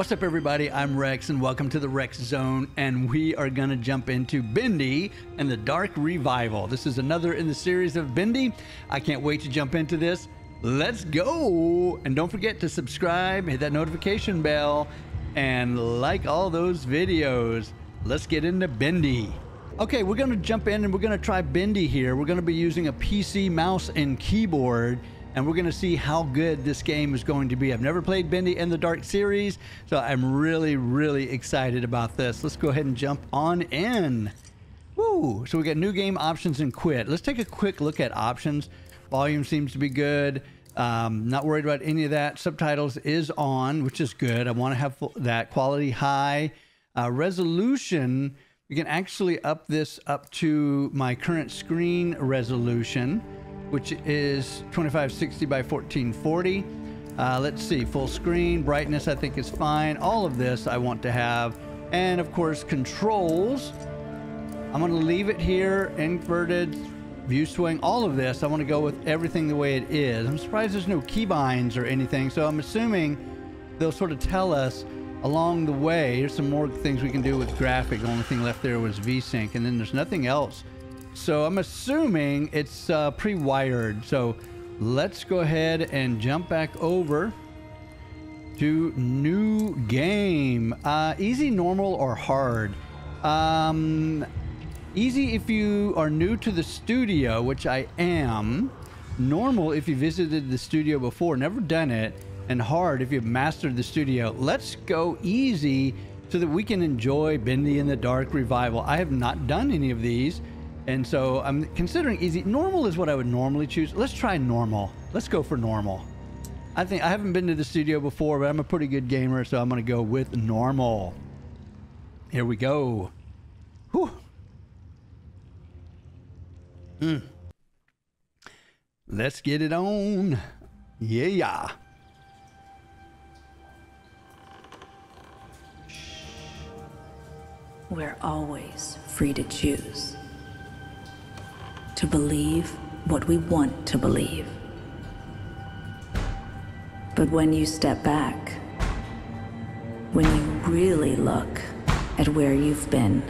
What's up, everybody? I'm Rex, and welcome to the Rex Zone. And we are going to jump into Bendy and the Dark Revival. This is another in the series of Bendy. I can't wait to jump into this. Let's go! And don't forget to subscribe, hit that notification bell, and like all those videos. Let's get into Bendy. Okay, we're going to jump in and we're going to try Bendy here. We're going to be using a PC mouse and keyboard and we're going to see how good this game is going to be. I've never played Bendy in the Dark series, so I'm really, really excited about this. Let's go ahead and jump on in. Woo! So we got new game options and quit. Let's take a quick look at options. Volume seems to be good. Um, not worried about any of that. Subtitles is on, which is good. I want to have that quality high. Uh, resolution, we can actually up this up to my current screen resolution which is 2560 by 1440. Uh, let's see, full screen, brightness I think is fine. All of this I want to have. And of course, controls. I'm going to leave it here, inverted, view swing, all of this. I want to go with everything the way it is. I'm surprised there's no keybinds or anything, so I'm assuming they'll sort of tell us along the way. Here's some more things we can do with graphic. The only thing left there was VSync, and then there's nothing else. So I'm assuming it's uh, pre-wired. So let's go ahead and jump back over to new game. Uh, easy, normal, or hard? Um, easy if you are new to the studio, which I am. Normal if you visited the studio before, never done it. And hard if you've mastered the studio. Let's go easy so that we can enjoy Bendy in the Dark Revival. I have not done any of these. And so I'm considering easy. Normal is what I would normally choose. Let's try normal. Let's go for normal. I think I haven't been to the studio before, but I'm a pretty good gamer, so I'm going to go with normal. Here we go. Whew. Mm. Let's get it on. Yeah. We're always free to choose to believe what we want to believe. But when you step back, when you really look at where you've been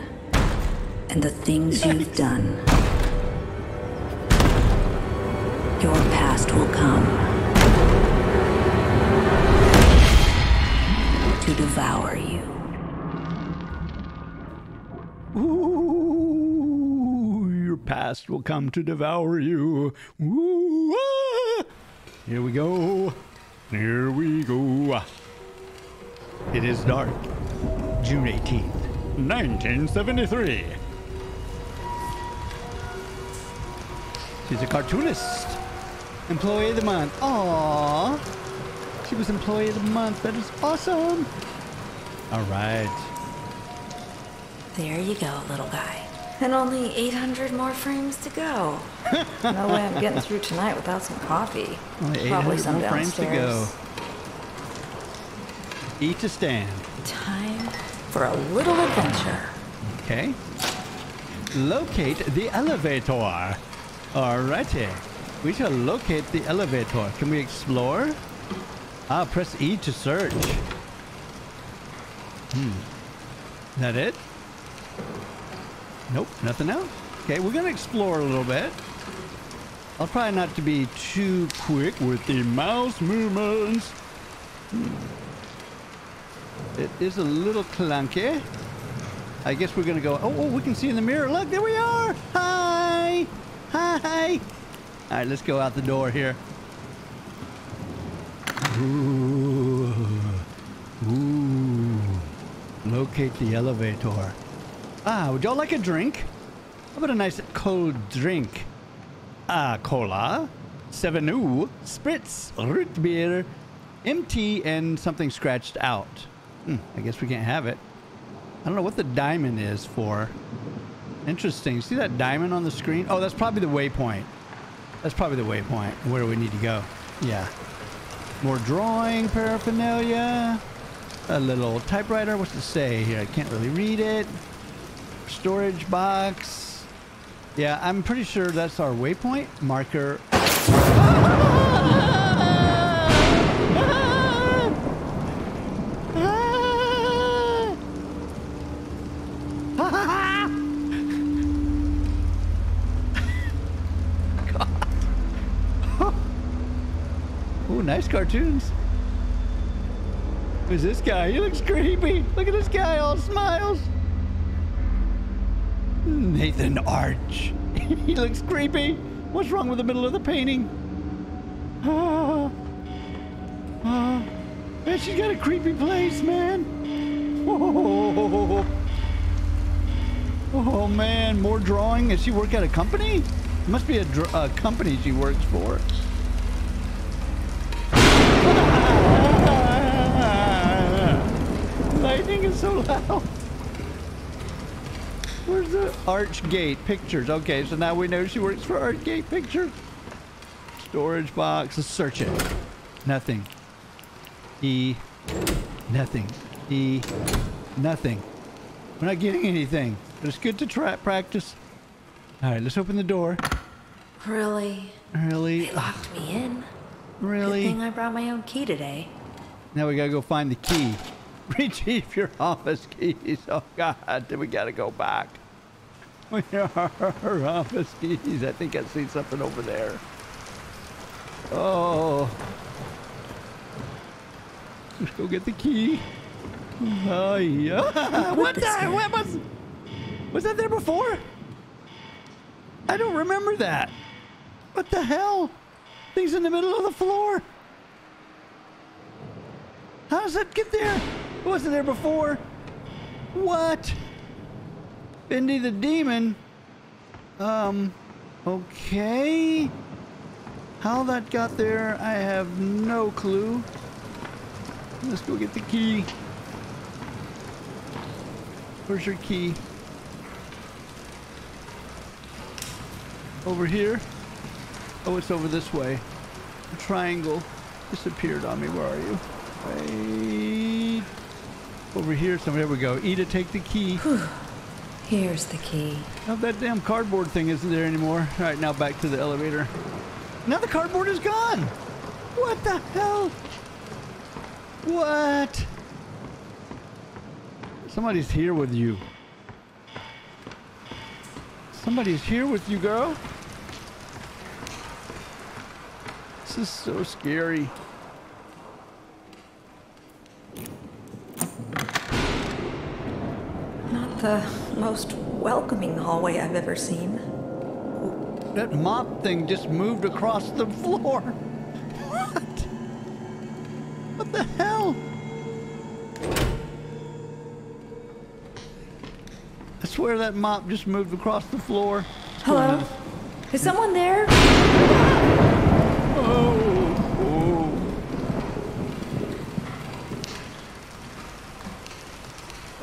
and the things you've done, your past will come to devour you. Past will come to devour you. Ooh, ah! Here we go. Here we go. It is dark. June 18th, 1973. She's a cartoonist. Employee of the month. Aww. She was employee of the month. That is awesome. All right. There you go, little guy. And only 800 more frames to go. no way I'm getting through tonight without some coffee. Only 800 Probably some more frames to go. Eat to stand. Time for a little adventure. Okay. Locate the elevator. Alrighty. We shall locate the elevator. Can we explore? Ah, press E to search. Hmm. Is that it? Nope, nothing else. Okay, we're going to explore a little bit. I'll try not to be too quick with the mouse movements. Hmm. It is a little clunky. I guess we're going to go... Oh, oh, we can see in the mirror. Look, there we are. Hi. Hi. All right, let's go out the door here. Ooh. Ooh. Locate the elevator. Ah, would y'all like a drink? How about a nice cold drink? Ah, cola, Seven Spritz, root beer, MT, and something scratched out. Hmm, I guess we can't have it. I don't know what the diamond is for. Interesting. See that diamond on the screen? Oh, that's probably the waypoint. That's probably the waypoint. Where do we need to go? Yeah. More drawing paraphernalia. A little typewriter. What's it say here? I can't really read it storage box. Yeah, I'm pretty sure that's our waypoint marker. oh, nice cartoons. Who's this guy? He looks creepy. Look at this guy, all smiles. Nathan Arch. he looks creepy. What's wrong with the middle of the painting? Oh, oh. Man, she's got a creepy place, man. Oh, oh, oh, oh, oh man, more drawing. Does she work at a company? It must be a, a company she works for. Lightning is so loud. Where's the Archgate Pictures? Okay, so now we know she works for Archgate Pictures. Storage box. Let's search it. Nothing. E. Nothing. E. Nothing. We're not getting anything. But it's good to try practice. All right, let's open the door. Really? Really? They locked me in. Really? Good thing I brought my own key today. Now we gotta go find the key. Retrieve your office keys. Oh God, then we gotta go back. Where are our office keys? I think I see something over there. Oh. Let's go get the key. Oh yeah. what the? What was? Was that there before? I don't remember that. What the hell? Things in the middle of the floor. How does that get there? It wasn't there before. What? Bendy the demon. Um, okay. How that got there, I have no clue. Let's go get the key. Where's your key? Over here? Oh, it's over this way. The triangle disappeared on me. Where are you? Wait. Over here somewhere. There we go. Eda, take the key. Here's the key. Oh, that damn cardboard thing isn't there anymore. All right, now back to the elevator. Now the cardboard is gone. What the hell? What? Somebody's here with you. Somebody's here with you, girl. This is so scary. The most welcoming hallway I've ever seen. That mop thing just moved across the floor. What? What the hell? I swear that mop just moved across the floor. Hello? Is someone there? Oh,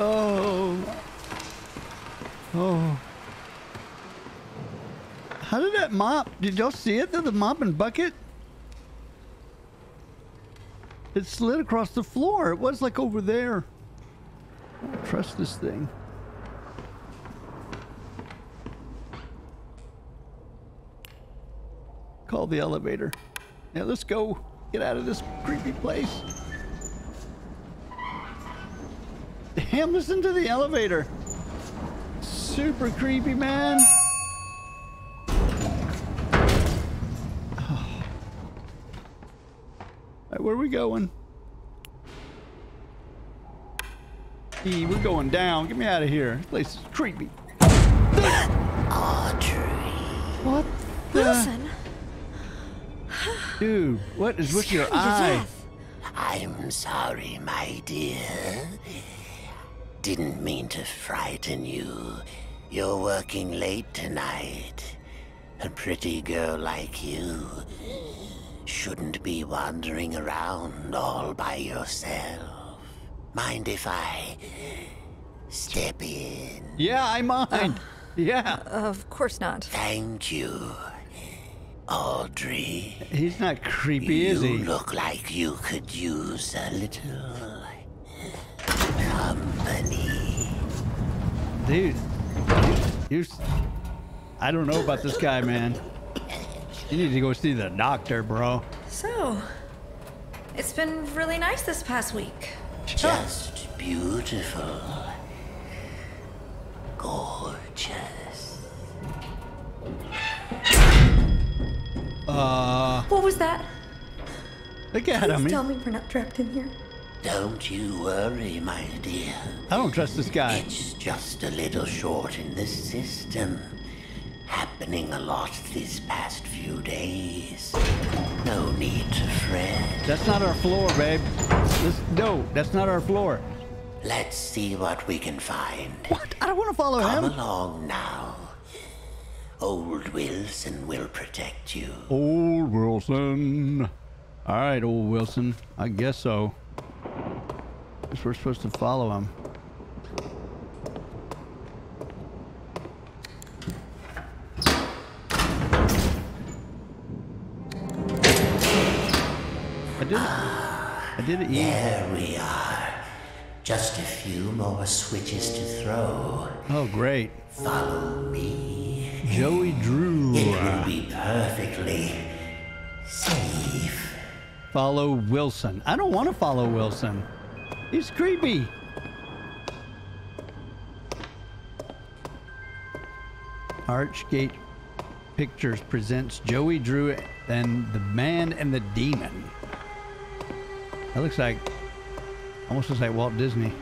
oh. Oh. Oh. How did that mop? Did y'all see it? The mop and bucket? It slid across the floor. It was like over there. I don't trust this thing. Call the elevator. Now let's go. Get out of this creepy place. Damn, listen to the elevator. Super creepy, man. Oh. Alright, where are we going? E, we're going down. Get me out of here. This place is creepy. Audrey. What the? Wilson? Dude, what is with your Your eye? I'm sorry, my dear. Didn't mean to frighten you. You're working late tonight. A pretty girl like you shouldn't be wandering around all by yourself. Mind if I step in? Yeah, I mind. Uh, yeah. Of course not. Thank you, Audrey. He's not creepy, is you look like you could use a little company. Dude, you, I don't know about this guy, man. You need to go see the doctor, bro. So, it's been really nice this past week. Just beautiful. Gorgeous. Uh, What was that? Look at Please him. tell me we're not trapped in here. Don't you worry, my dear. I don't trust this guy. It's just a little short in the system. Happening a lot these past few days. No need to fret. That's not our floor, babe. This, no, that's not our floor. Let's see what we can find. What? I don't want to follow Come him. Come along now. Old Wilson will protect you. Old Wilson. All right, old Wilson. I guess so. We're supposed to follow him. I did it. I did it. There we are. Just a few more switches to throw. Oh, great. Follow me. Joey Drew. It will be perfectly safe. Follow Wilson. I don't want to follow Wilson. He's creepy. Archgate Pictures presents Joey Drew and the Man and the Demon. That looks like almost looks like Walt Disney.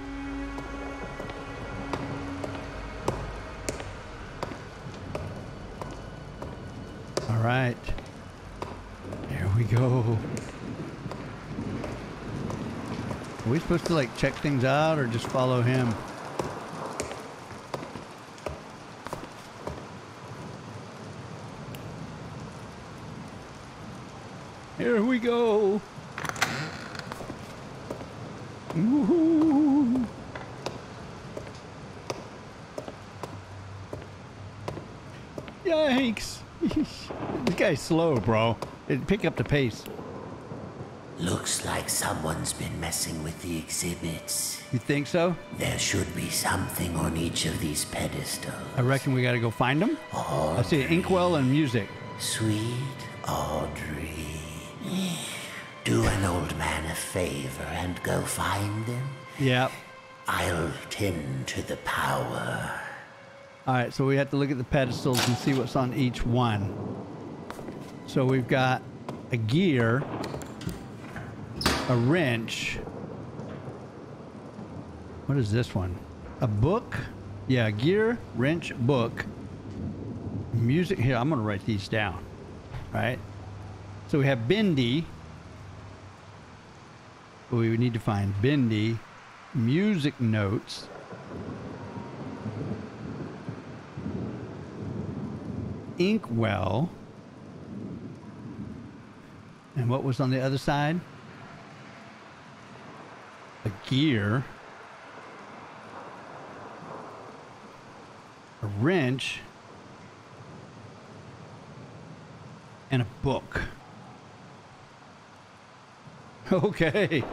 All right. Here we go. Are we supposed to like check things out or just follow him? Here we go. Woohoo. Yikes. this guy's slow, bro. Pick up the pace. Looks like someone's been messing with the exhibits. You think so? There should be something on each of these pedestals. I reckon we gotta go find him. I see inkwell and music. Sweet Audrey. Do an old man a favor and go find them. Yep. I'll tend to the power. All right, so we have to look at the pedestals and see what's on each one. So we've got a gear, a wrench. What is this one? A book? Yeah, gear, wrench, book. Music. Here, I'm going to write these down. All right. So we have Bendy. We need to find Bendy. Music notes. Inkwell. And what was on the other side? A gear. A wrench. And a book. Okay,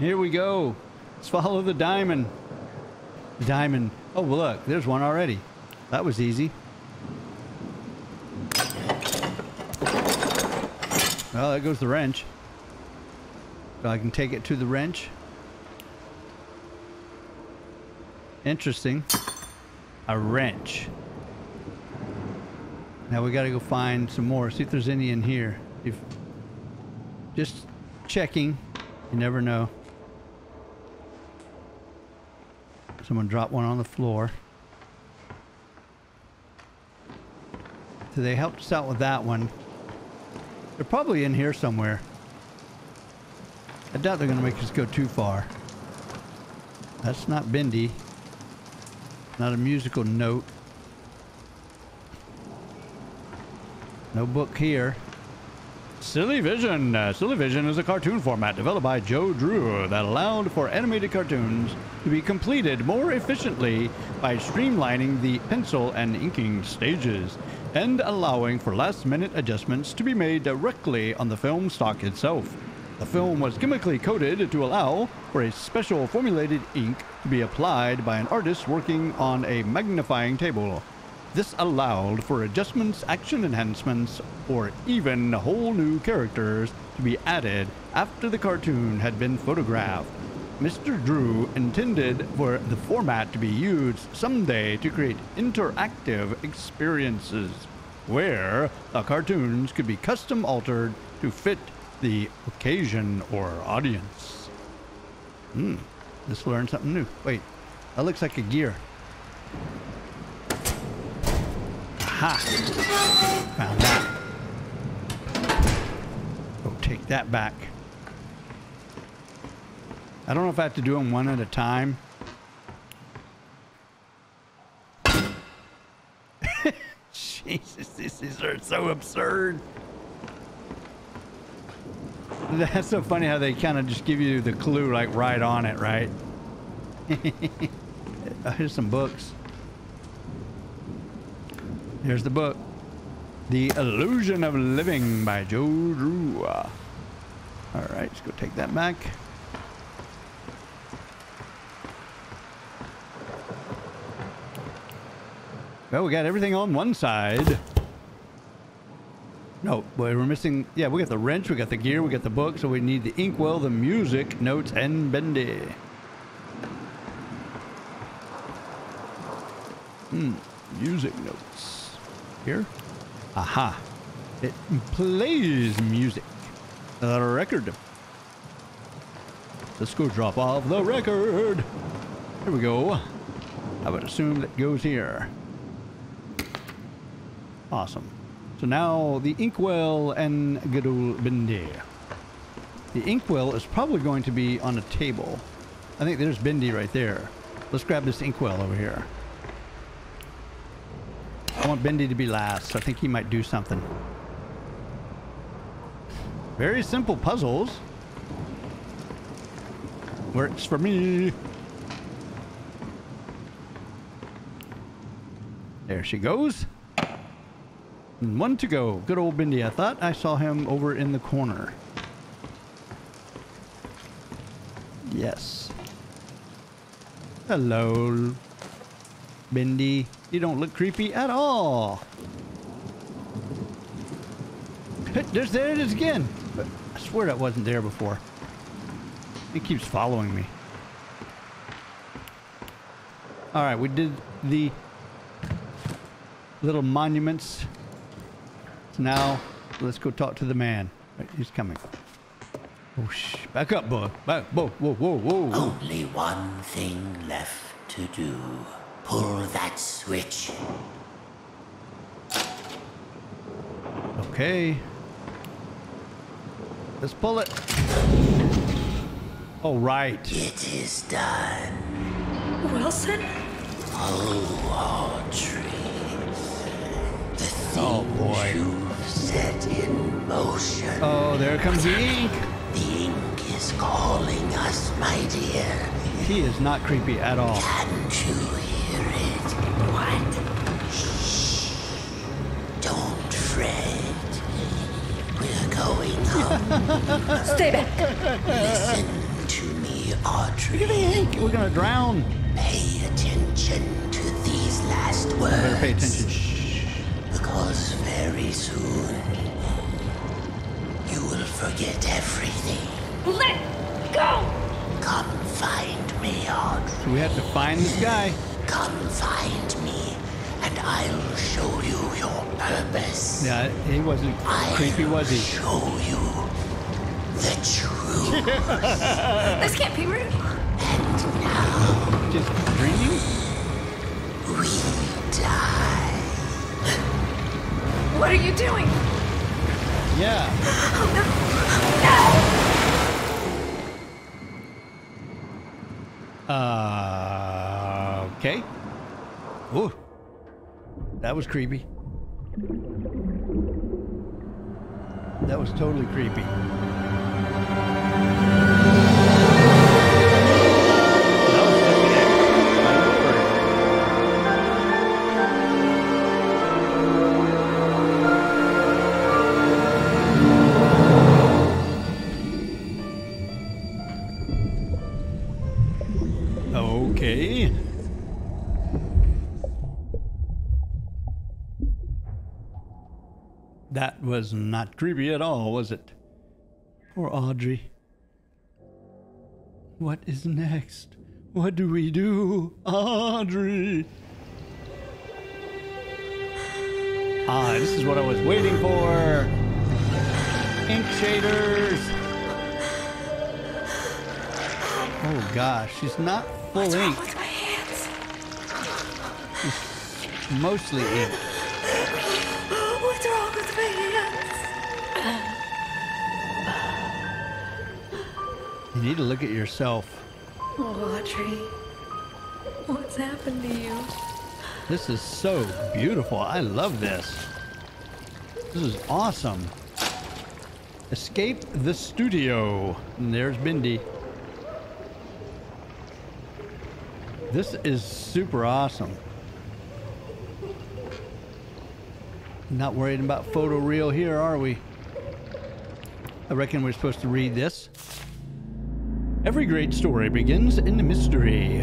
here we go. Let's follow the diamond. Diamond. Oh, look, there's one already. That was easy. Well, there goes the wrench. So I can take it to the wrench. Interesting. A wrench. Now we gotta go find some more. See if there's any in here. If just checking. You never know. Someone dropped one on the floor. So they helped us out with that one. They're probably in here somewhere. I doubt they're going to make us go too far. That's not Bendy. Not a musical note. No book here. Silly Vision. Uh, Silly Vision is a cartoon format developed by Joe Drew that allowed for animated cartoons to be completed more efficiently by streamlining the pencil and inking stages and allowing for last minute adjustments to be made directly on the film stock itself. The film was chemically coated to allow for a special formulated ink to be applied by an artist working on a magnifying table. This allowed for adjustments, action enhancements, or even whole new characters to be added after the cartoon had been photographed. Mr. Drew intended for the format to be used someday to create interactive experiences where the cartoons could be custom altered to fit the occasion or audience. Hmm. Let's learn something new. Wait, that looks like a gear. Aha! Found that. Go take that back. I don't know if I have to do them one at a time. Jesus, this is so absurd. That's so funny how they kind of just give you the clue like right on it, right? Uh, Here's some books. Here's the book. The Illusion of Living by Joe Drew. All right, let's go take that back. Well, we got everything on one side. No, boy, we're missing. Yeah, we got the wrench, we got the gear, we got the book, so we need the inkwell, the music, notes, and bendy. Hmm, music notes. Here? Aha. It plays music. A record. Let's go drop off the record. Here we go. I would assume that goes here. Awesome. So now the inkwell and Gadul Bendy. The inkwell is probably going to be on a table. I think there's Bendy right there. Let's grab this inkwell over here. I want Bendy to be last. I think he might do something. Very simple puzzles. Works for me. There she goes. One to go. Good old Bendy. I thought I saw him over in the corner. Yes. Hello, Bendy. You don't look creepy at all. There's, there it is again. I swear that wasn't there before. It keeps following me. All right, we did the little monuments. So now let's go talk to the man. Right, he's coming. Oh, shh. Back up, boy. Back. Whoa, whoa, whoa, whoa. Only one thing left to do. Pull that switch. Okay. Let's pull it. Oh, right. It is done. Wilson? Oh, Audrey. The thing Oh, boy. you've set in motion. Oh, there comes the ink. The ink is calling us, my dear. He is not creepy at all. Can't you hear it? What? Shh. Don't fret. We're going home. Stay back. Listen to me, Audrey. Look at the ink. We're gonna drown. Pay attention to these last words. Better pay attention. Shh. Because very soon you will forget everything. Let go! Come find me, Audrey. So we have to find this guy. Come find me, and I'll show you your purpose. Yeah, he wasn't creepy, was he? Show you the truth. This can't be real. and now Just What are you doing? Yeah. Oh, no. No! Uh, okay. Ooh. That was creepy. That was totally creepy. Was not creepy at all, was it? Poor Audrey. What is next? What do we do? Audrey! Ah, this is what I was waiting for. Ink shaders. Oh gosh, she's not full What's ink. hands? Mostly ink. You need to look at yourself. Oh, Audrey. What's happened to you? This is so beautiful. I love this. This is awesome. Escape the studio. And there's Bendy. This is super awesome. Not worried about photo real here, are we? I reckon we're supposed to read this. Every great story begins in mystery.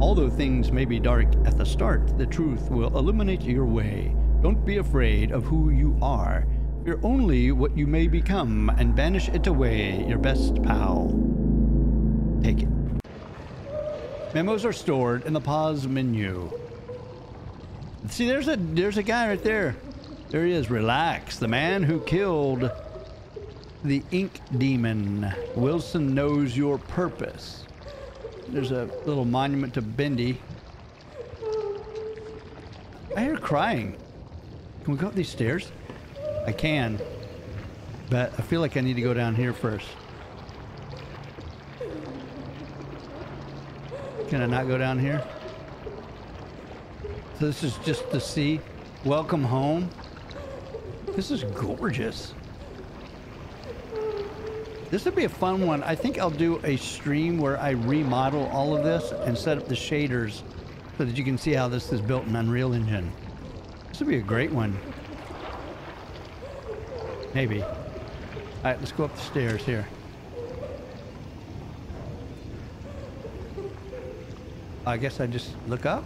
Although things may be dark at the start, the truth will illuminate your way. Don't be afraid of who you are. Fear only what you may become and banish it away, your best pal. Take it. Memos are stored in the pause menu. See, there's a there's a guy right there. There he is. Relax. The man who killed the ink demon. Wilson knows your purpose. There's a little monument to Bendy. I hear crying. Can we go up these stairs? I can. But I feel like I need to go down here first. Can I not go down here? So this is just the sea. Welcome home. This is gorgeous. This would be a fun one. I think I'll do a stream where I remodel all of this and set up the shaders so that you can see how this is built in Unreal Engine. This would be a great one. Maybe. All right, let's go up the stairs here. I guess I just look up.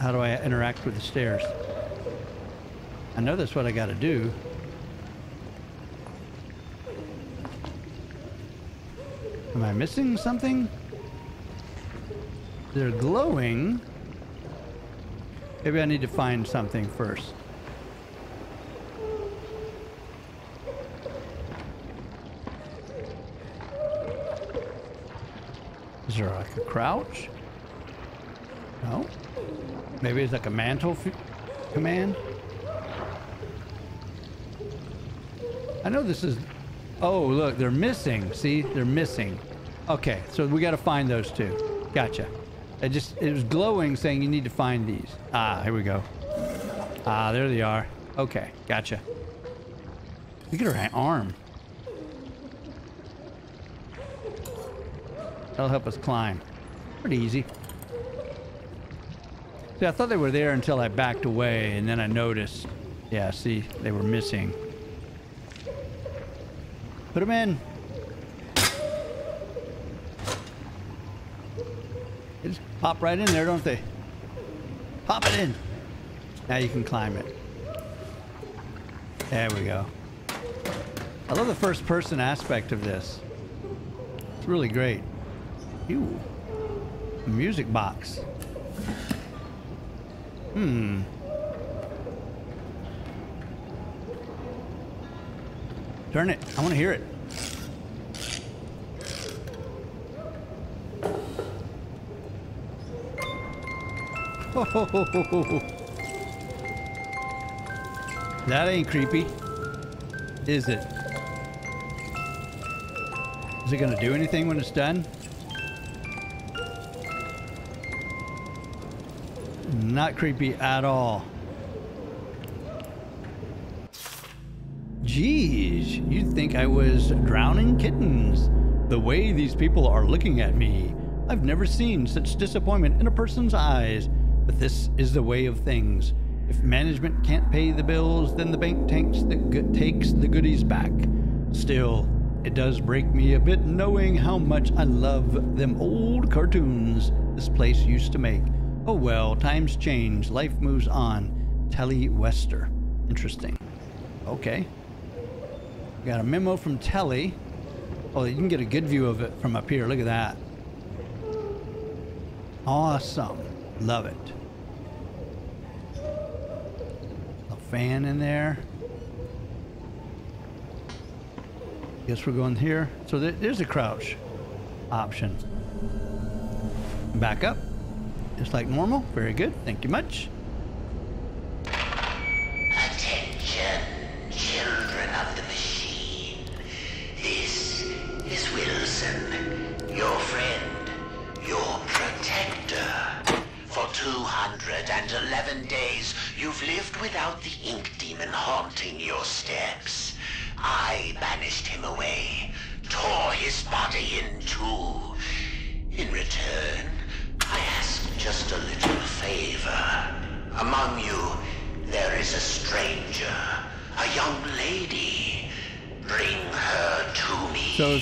How do I interact with the stairs? I know that's what I got to do. Am I missing something? They're glowing. Maybe I need to find something first. Is there like a crouch? No. Maybe it's like a mantle command. I know this is. Oh, look, they're missing. See, they're missing. Okay, so we got to find those two. Gotcha. It just it was glowing, saying you need to find these. Ah, here we go. Ah, there they are. Okay, gotcha. Look at her arm. That'll help us climb. Pretty easy. See, I thought they were there until I backed away, and then I noticed. Yeah, see, they were missing. Put them in. They just pop right in there, don't they? Pop it in. Now you can climb it. There we go. I love the first person aspect of this. It's really great. Ew. A music box. Hmm. Turn it. I want to hear it. That ain't creepy. Is it? Is it going to do anything when it's done? Not creepy at all. Geez, you'd think I was drowning kittens. The way these people are looking at me. I've never seen such disappointment in a person's eyes. But this is the way of things. If management can't pay the bills, then the bank takes the, go- takes the goodies back. Still, it does break me a bit knowing how much I love them old cartoons this place used to make. Oh well, times change, life moves on. Telly Wester. Interesting. Okay. Got a memo from Telly. Oh, you can get a good view of it from up here. Look at that. Awesome. Love it. A fan in there. Guess we're going here. So there, there's a crouch option. Back up, just like normal. Very good. Thank you much.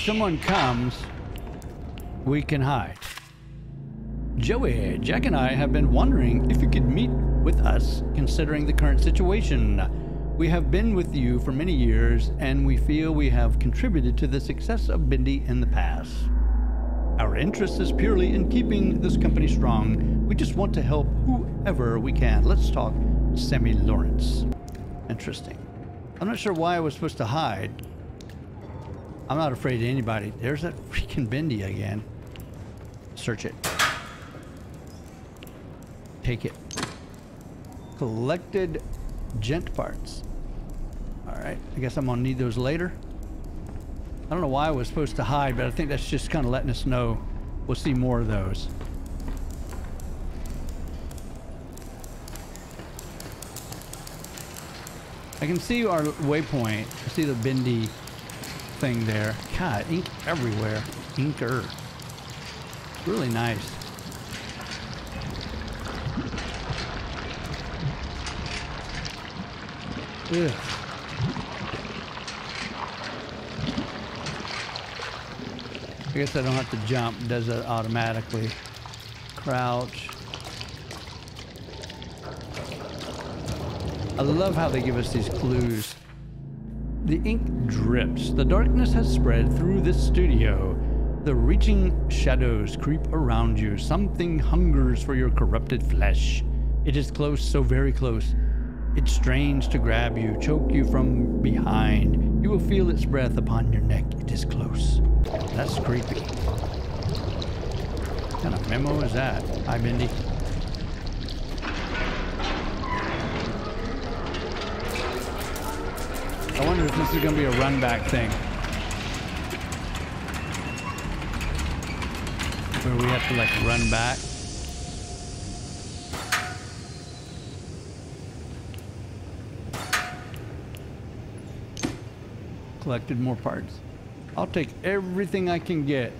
Someone comes, we can hide. Joey, Jack and I have been wondering if you could meet with us considering the current situation. We have been with you for many years and we feel we have contributed to the success of Bendy in the past. Our interest is purely in keeping this company strong. We just want to help whoever we can. Let's talk Sammy Lawrence. Interesting. I'm not sure why I was supposed to hide. I'm not afraid of anybody. There's that freaking Bendy again. Search it. Take it. Collected gent parts. Alright, I guess I'm gonna need those later. I don't know why I was supposed to hide, but I think that's just kind of letting us know we'll see more of those. I can see our waypoint. I see the bendy thing there. God, ink everywhere. Inker. Really nice. Ugh. I guess I don't have to jump. Does it automatically. Crouch. I love how they give us these clues. The ink drips. The darkness has spread through this studio. The reaching shadows creep around you. Something hungers for your corrupted flesh. It is close, so very close. It strains to grab you, choke you from behind. You will feel its breath upon your neck. It is close. That's creepy. What kind of memo is that? Hi, Mindy. I wonder if this is going to be a run back thing. Where we have to like run back. Collected more parts. I'll take everything I can get.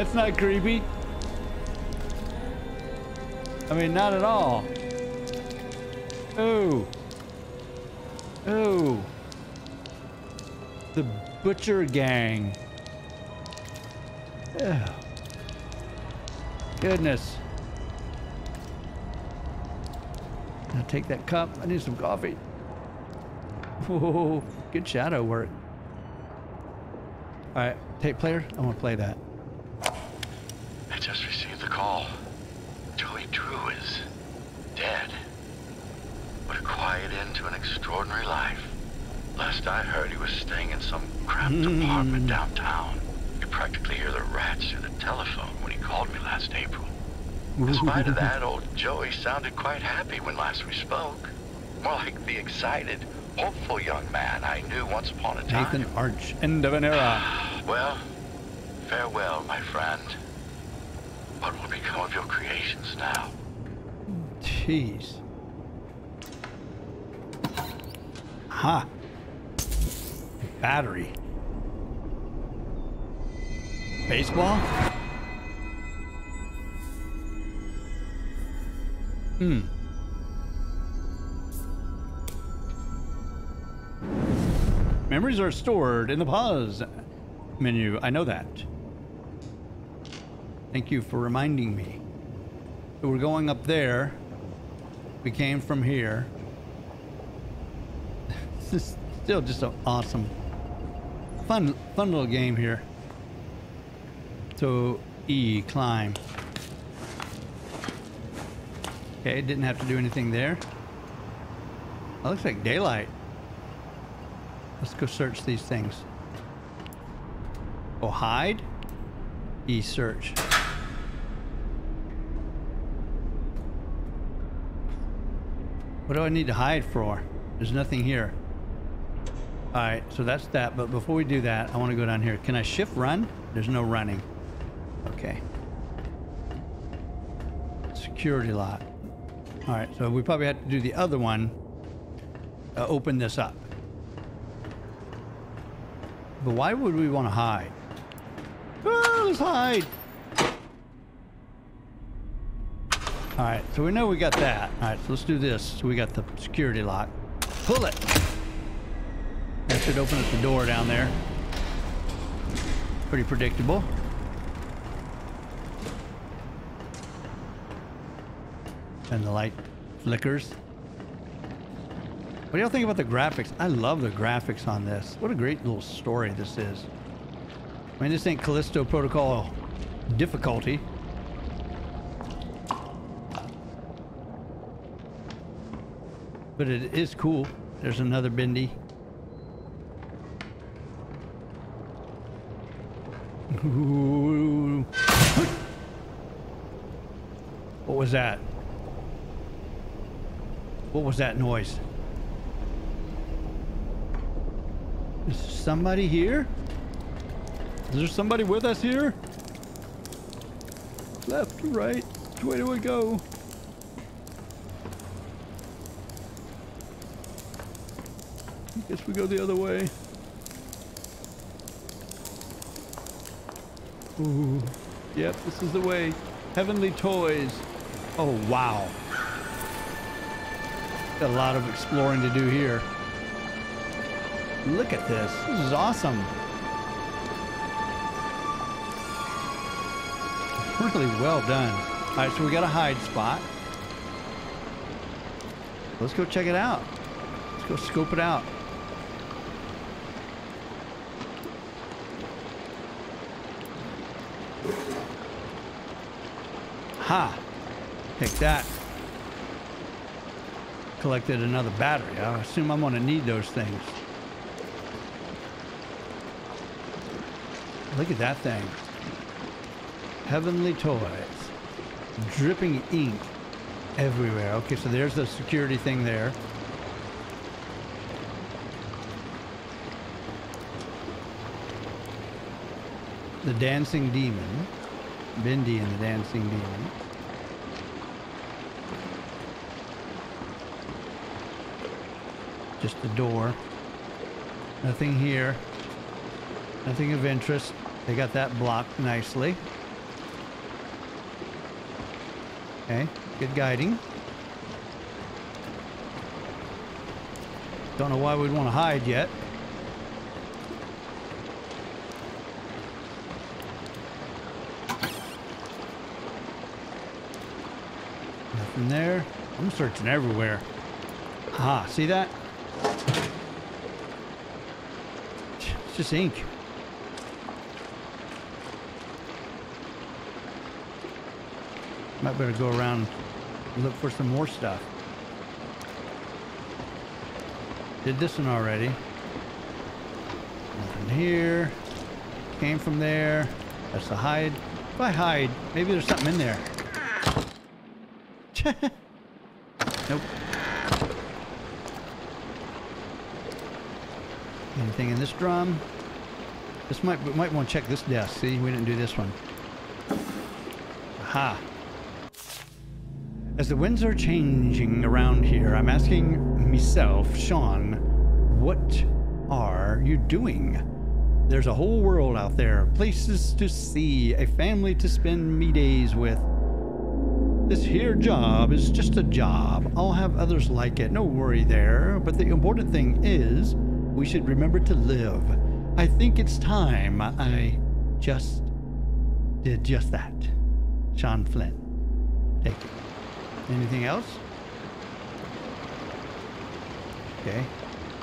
That's not creepy. I mean, not at all. Oh. Oh. The Butcher Gang. Ugh. Goodness. I'll take that cup. I need some coffee. Whoa, good shadow work. All right, tape player. I want to play that. I just received the call. Joey Drew is dead. What a quiet end to an extraordinary life. Last I heard, he was staying in some cramped apartment downtown. You could practically hear the rats through the telephone when he called me last April. In spite of that, old Joey sounded quite happy when last we spoke. More like the excited, hopeful young man I knew once upon a time. Nathan Arch, end of an era. Well, farewell, my friend. What will become of your creations now? Jeez. Ha. Battery. Baseball? Hmm. Memories are stored in the pause menu. I know that. Thank you for reminding me. So we're going up there. We came from here. this is still just an awesome fun, fun little game here. So E, climb. Okay, didn't have to do anything there. That looks like daylight. Let's go search these things. Oh, hide? E, search. What do I need to hide for? There's nothing here. Alright, so that's that. But before we do that, I want to go down here. Can I shift run? There's no running. Okay. Security lock. Alright, so we probably have to do the other one. Uh, open this up. But why would we want to hide? Ah, let's hide! Alright, so we know we got that. Alright, so let's do this. So we got the security lock. Pull it! That should open up the door down there. Pretty predictable. And the light flickers. What do y'all think about the graphics? I love the graphics on this. What a great little story this is. I mean, this ain't Callisto Protocol difficulty. But it is cool. There's another Bendy. Ooh. What was that? What was that noise? Is somebody here? Is there somebody with us here? Left, right, which way do we go? I guess we go the other way. Ooh. Yep, this is the way. Heavenly Toys. Oh, wow. A lot of exploring to do here. Look at this. This is awesome. Really well done. All right, so we got a hide spot. Let's go check it out. Let's go scope it out. Ha! Take that. Collected another battery. I assume I'm going to need those things. Look at that thing. Heavenly Toys. Dripping ink everywhere. Okay, so there's the security thing there. The Dancing Demon. Bendy and the Dancing Demon. Just the door. Nothing here. Nothing of interest. They got that blocked nicely. Okay, good guiding. Don't know why we'd want to hide yet. Nothing there. I'm searching everywhere. Ah, see that? Just ink. Might better go around and look for some more stuff. Did this one already. Nothing here. Came from there. That's the hide. If I hide, maybe there's something in there. nope. Anything in this drum? This might we might want to check this desk. See, we didn't do this one. Aha. As the winds are changing around here, I'm asking myself, Sean, what are you doing? There's a whole world out there, places to see, a family to spend me days with. This here job is just a job. I'll have others like it, no worry there. But the important thing is, we should remember to live. I think it's time I just did just that. Sean Flynn. Take it. Anything else? Okay.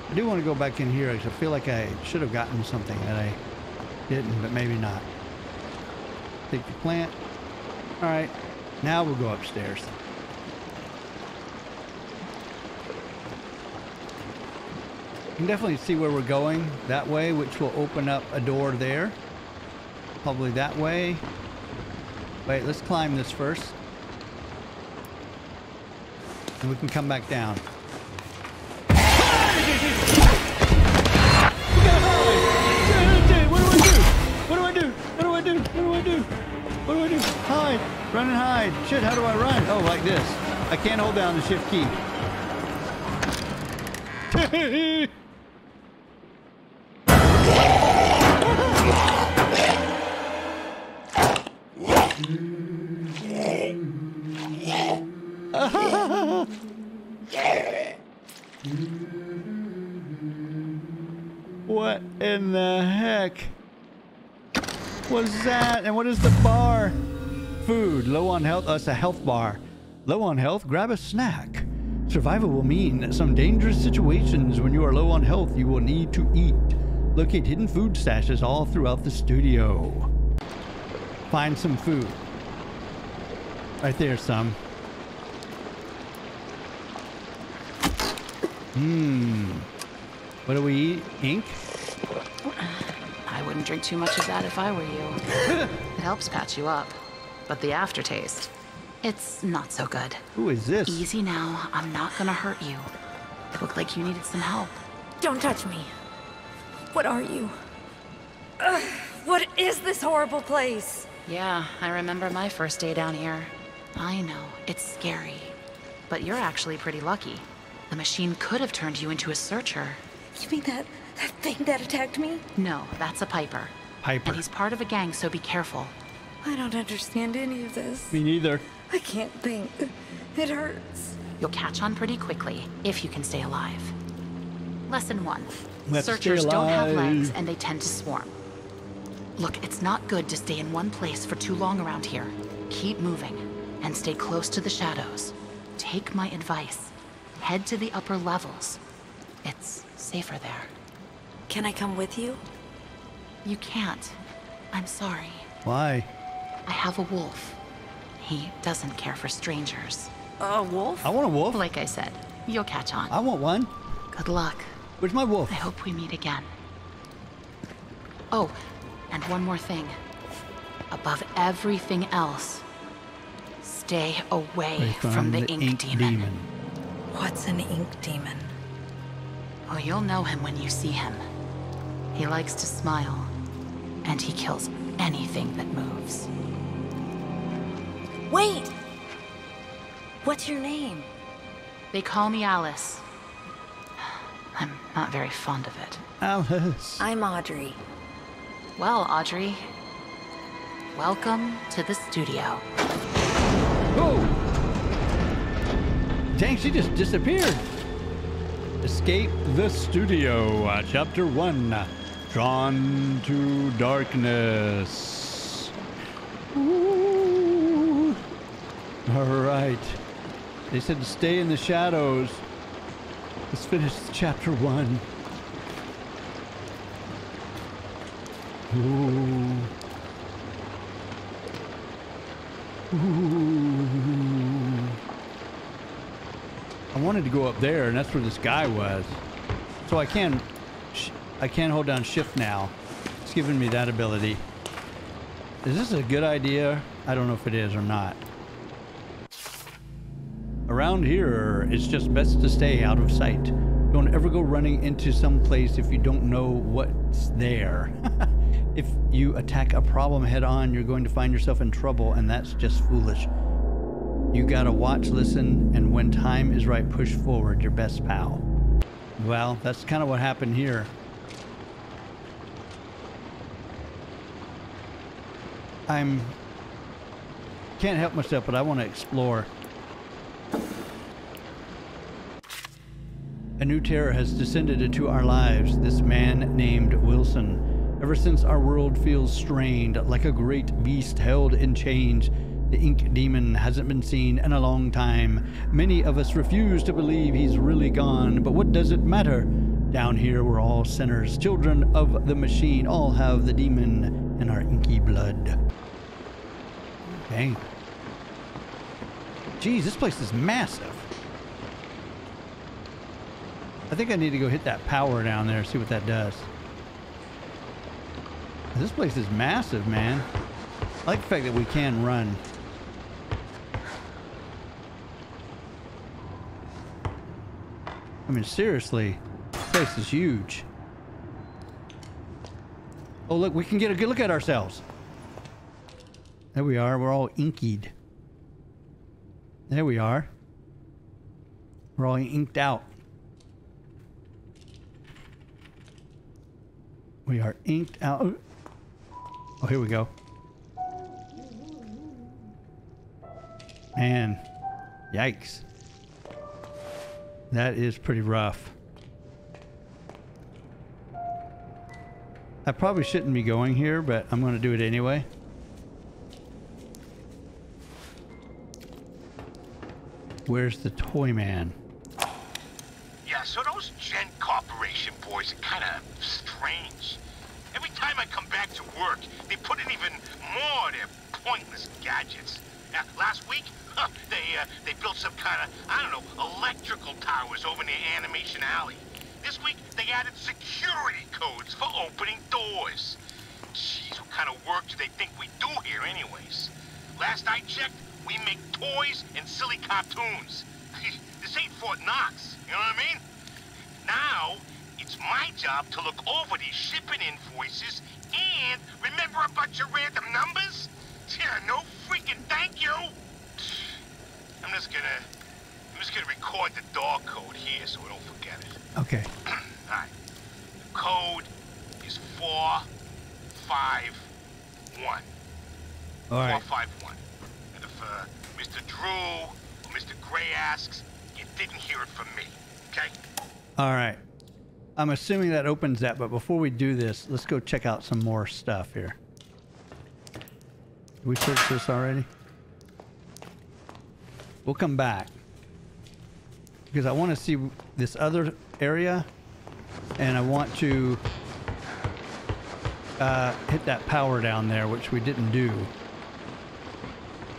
I do want to go back in here I feel like I should have gotten something that I didn't, but maybe not. Take the plant. All right, now we'll go upstairs. You can definitely see where we're going that way, which will open up a door there. Probably that way. Wait, let's climb this first. And we can come back down. What do I do? What do I do? What do I do? What do I do? Hide. Run and hide. Shit, how do I run? Oh, like this. I can't hold down the shift key. in the heck? What is that? And what is the bar? Food. Low on health. That's a health bar. Low on health. Grab a snack. Survival will mean some dangerous situations. When you are low on health, you will need to eat. Locate hidden food stashes all throughout the studio. Find some food. Right there, some. Hmm. What do we eat? Ink? I wouldn't drink too much of that if I were you. it helps patch you up. But the aftertaste, it's not so good. Who is this? Easy now, I'm not gonna hurt you. It looked like you needed some help. Don't touch me. What are you? Ugh, what is this horrible place? Yeah, I remember my first day down here. I know, it's scary. But you're actually pretty lucky. The machine could have turned you into a searcher. You mean that that thing that attacked me? No, that's a Piper. Piper. And he's part of a gang, so be careful. I don't understand any of this. Me neither. I can't think. It hurts. You'll catch on pretty quickly, if you can stay alive. Lesson one. We have to stay Searchers don't have legs and they tend to swarm. Look, it's not good to stay in one place for too long around here. Keep moving and stay close to the shadows. Take my advice. Head to the upper levels. It's safer there. Can I come with you? You can't. I'm sorry. Why? I have a wolf. He doesn't care for strangers. A wolf? I want a wolf. Like I said, you'll catch on. I want one. Good luck. Where's my wolf? I hope we meet again. Oh, and one more thing. Above everything else, stay away from, the, ink, demon. What's an ink demon? Oh, you'll know him when you see him. He likes to smile, and he kills anything that moves. Wait! What's your name? They call me Alice. I'm not very fond of it. Alice. I'm Audrey. Well, Audrey, welcome to the studio. Oh! Dang, she just disappeared. Escape the studio. Uh, chapter one. Drawn to darkness. Ooh. All right. They said to stay in the shadows. Let's finish chapter one. Ooh. Ooh. I wanted to go up there, and that's where this guy was. So I can, I can't hold down shift now. It's giving me that ability. Is this a good idea? I don't know if it is or not. Around here, it's just best to stay out of sight. Don't ever go running into some place if you don't know what's there. if you attack a problem head on, you're going to find yourself in trouble, and that's just foolish. You gotta watch, listen, and when time is right, push forward your best pal. Well, that's kind of what happened here. I'm. Can't help myself, but I want to explore. A new terror has descended into our lives, this man named Wilson. Ever since our world feels strained, like a great beast held in chains, the ink demon hasn't been seen in a long time. Many of us refuse to believe he's really gone, but what does it matter? Down here, we're all sinners, children of the machine, all have the demon in our inky blood. Okay. Geez, this place is massive. I think I need to go hit that power down there, see what that does. This place is massive, man. I like the fact that we can run. I mean, seriously, this place is huge. Oh, look, we can get a good look at ourselves. There we are. We're all inkied. There we are. We're all inked out. We are inked out. Oh, here we go. Man, yikes. That is pretty rough. I probably shouldn't be going here, but I'm going to do it anyway. Where's the toy man? Yeah, so those Gent Corporation boys are kind of strange. Every time I come back to work, they put in even more of their pointless gadgets. Now, last week, huh, they uh, they built some kind of, I don't know, electrical towers over near Animation Alley. This week, they added security codes for opening doors. Jeez, what kind of work do they think we do here anyways? Last I checked, we make toys and silly cartoons. this ain't Fort Knox, you know what I mean? Now, it's my job to look over these shipping invoices and remember a bunch of random numbers? Yeah, no freaking thank you! I'm just gonna... I'm just gonna record the door code here so we don't forget it. Okay. Alright. The code is 451. All right. 451. And if uh, Mr. Drew or Mr. Gray asks, you didn't hear it from me. Okay? All right. I'm assuming that opens that, but before we do this, let's go check out some more stuff here. Did we search this already? We'll come back. Because I want to see this other area, and I want to uh, hit that power down there, which we didn't do.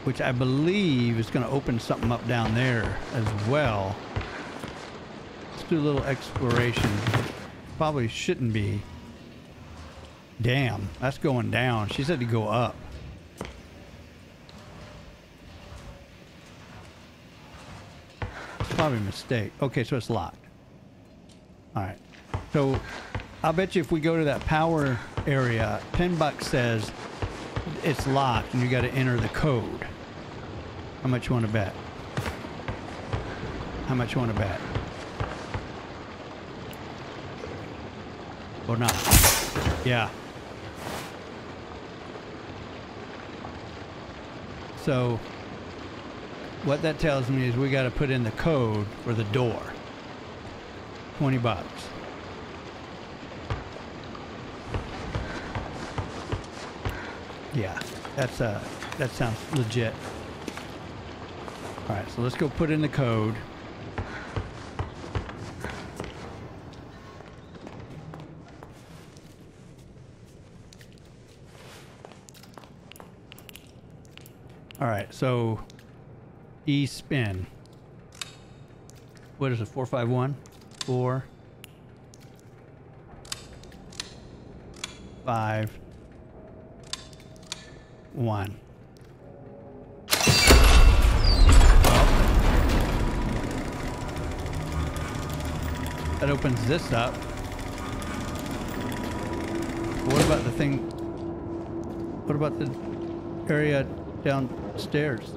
Which I believe is going to open something up down there as well. Let's do a little exploration. Probably shouldn't be. Damn, that's going down. She said to go up. Probably a mistake. Okay, so it's locked. Alright. So I'll bet you if we go to that power area, 10 bucks says it's locked and you got to enter the code. How much you want to bet? How much you want to bet? Or not? Yeah. So what that tells me is we got to put in the code for the door. 20 bucks. Yeah, that's uh that sounds legit. All right, so let's go put in the code. All right, so E spin. What is it? Four five one, four, five, one. That opens this up. What about the thing? What about the area downstairs?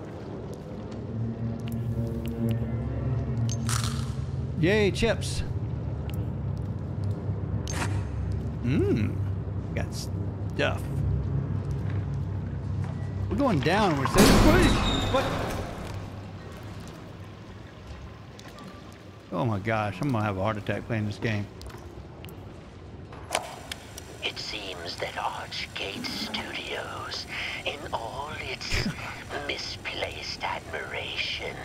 Yay, chips. Mmm. Got stuff. We're going down. We're saying, what? Oh my gosh, I'm gonna have a heart attack playing this game. It seems that Archgate Studios, in all its admiration,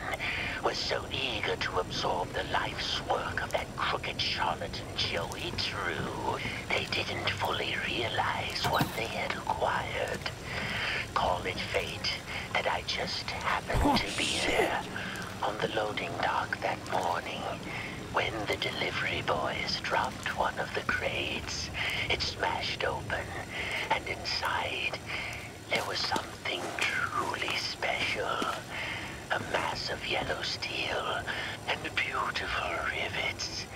was so eager to absorb the life's work of that forget Charlotte and Joey Drew. They didn't fully realize what they had acquired. Call it fate that I just happened to be there on the loading dock that morning when the delivery boys dropped one of the crates. It smashed open, and inside there was something truly special. A mass of yellow steel and beautiful rivets.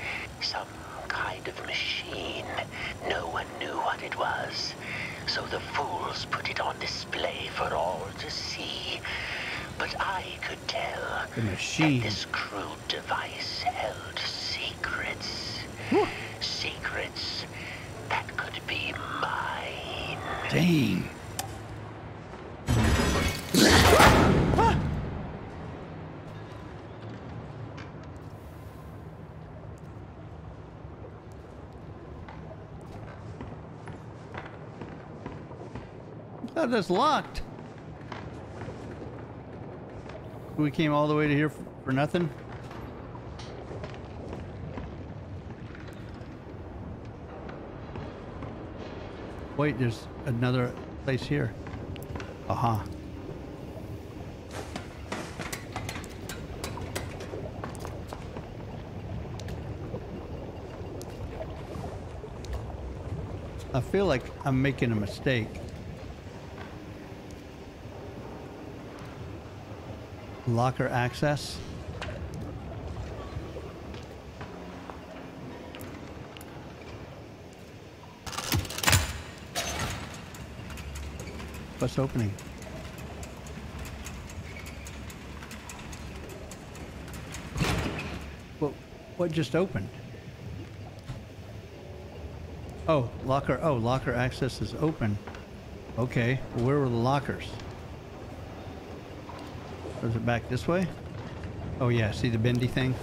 Some kind of machine. No one knew what it was. So the fools put it on display for all to see. But I could tell The machine. that this crude device held secrets. Secrets that could be mine. Dang. Oh, that's locked. We came all the way to here for, for nothing. Wait, there's another place here. Aha. I feel like I'm making a mistake. Locker access. What's opening? What, what just opened? Oh, locker. Oh, locker access is open. Okay, where were the lockers? Was it back this way? Oh yeah, see the bendy thing?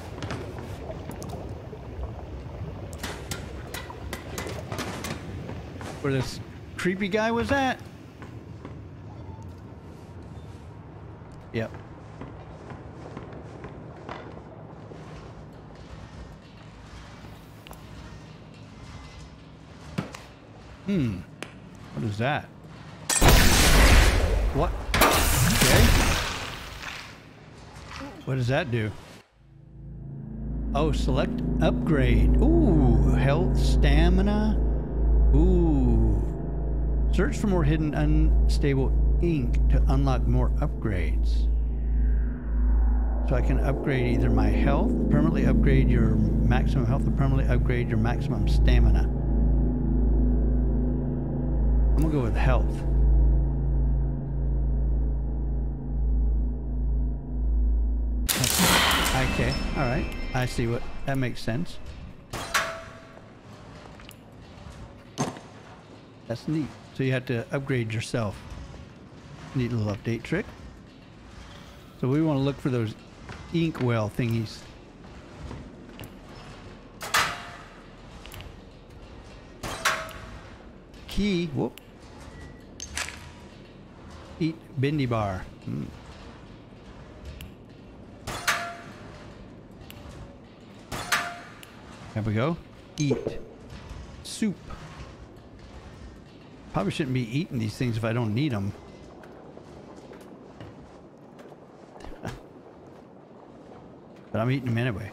Where this creepy guy was at? Yep. Hmm. What is that? What? What does that do? Oh, select upgrade. Ooh, health, stamina. Ooh. Search for more hidden unstable ink to unlock more upgrades. So I can upgrade either my health, permanently upgrade your maximum health, or permanently upgrade your maximum stamina. I'm gonna go with health. Okay, all right. I see what that makes sense. That's neat. So you have to upgrade yourself. Neat little update trick. So we want to look for those inkwell thingies. Key. Whoop. Eat Bendy bar. Mm. There we go. Eat. Soup. Probably shouldn't be eating these things if I don't need them. but I'm eating them anyway.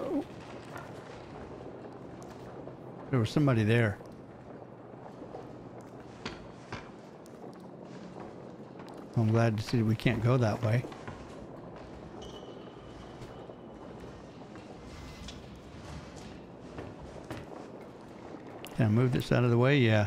Oh. There was somebody there. I'm glad to see we can't go that way. Can I move this out of the way? Yeah.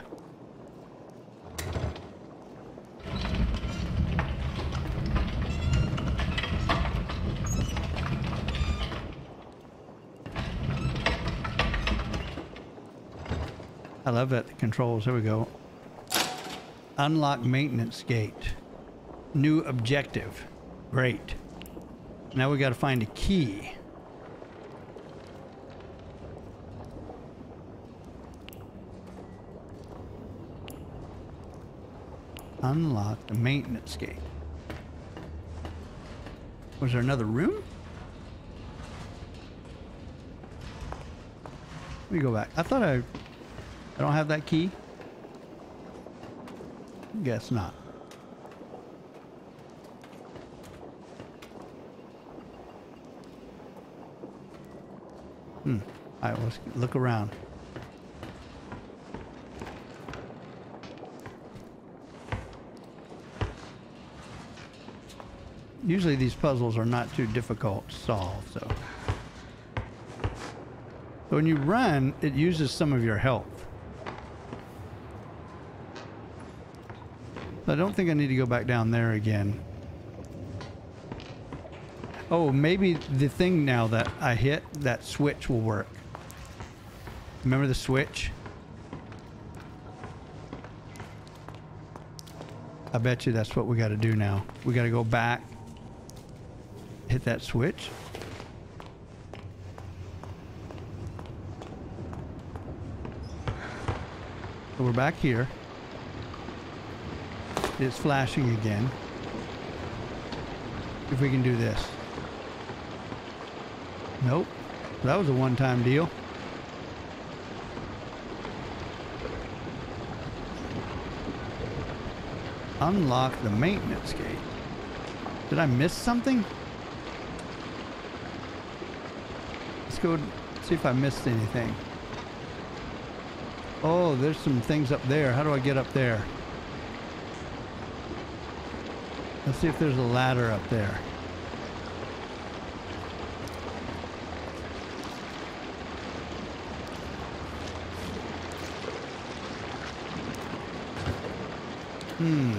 I love that the controls. There we go. Unlock maintenance gate. New objective. Great. Now we got to find a key. unlocked maintenance gate. Was there another room? Let me go back. I thought I... I don't have that key. Guess not. Hmm. All right, let's look around. Usually these puzzles are not too difficult to solve, so. When you run, it uses some of your health. I don't think I need to go back down there again. Oh, maybe the thing now that I hit, that switch will work. Remember the switch? I bet you that's what we got to do now. We got to go back, hit that switch. So we're back here. It's flashing again. If we can do this. Nope. That was a one-time deal. Unlock the maintenance gate. Did I miss something? Let's go see if I missed anything. Oh, there's some things up there. How do I get up there? Let's see if there's a ladder up there. Hmm.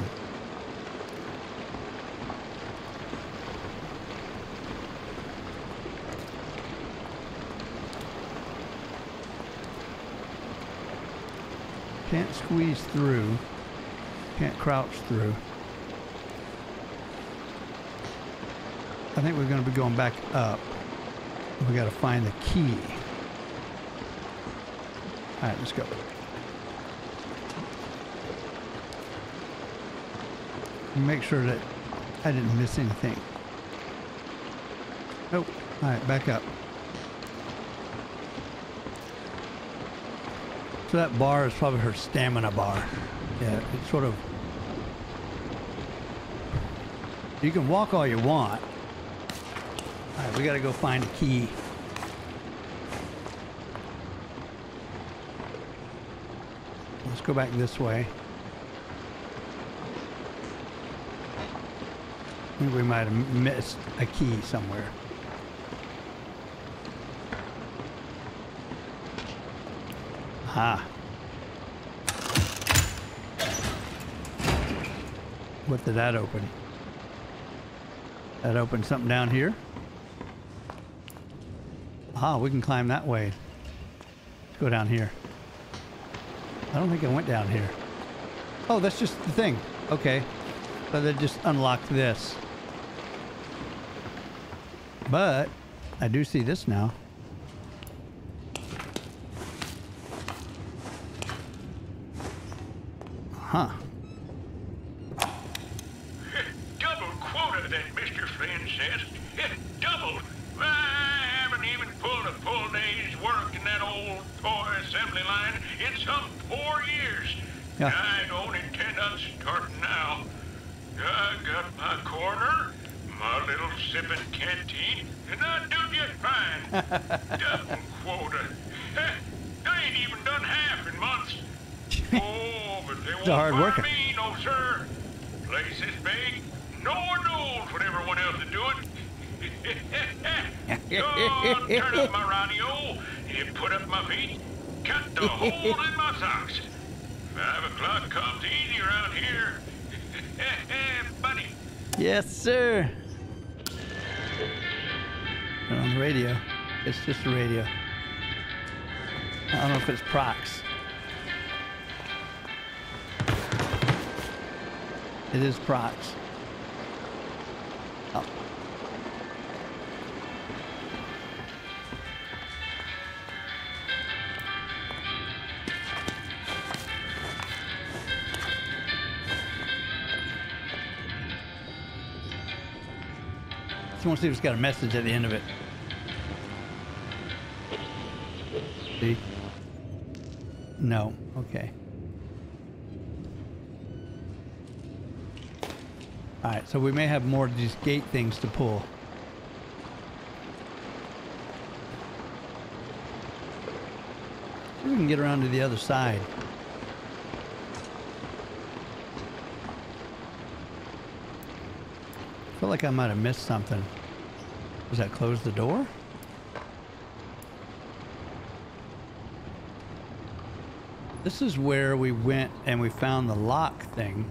Can't squeeze through. Can't crouch through. I think we're going to be going back up. We got to find the key. All right, let's go. Make sure that I didn't miss anything. Oh, all right, back up. So that bar is probably her stamina bar. Yeah, it's sort of. You can walk all you want. All right, we got to go find a key. Let's go back this way. I think we might have missed a key somewhere. Ah. What did that open? That opened something down here. Ah, we can climb that way. Let's go down here. I don't think I went down here. Oh, that's just the thing. Okay. So they just unlocked this. But I do see this now. Got a message at the end of it. See? No. Okay. All right, so we may have more of these gate things to pull. We can get around to the other side. I feel like I might have missed something. Does that close the door? This is where we went and we found the lock thing.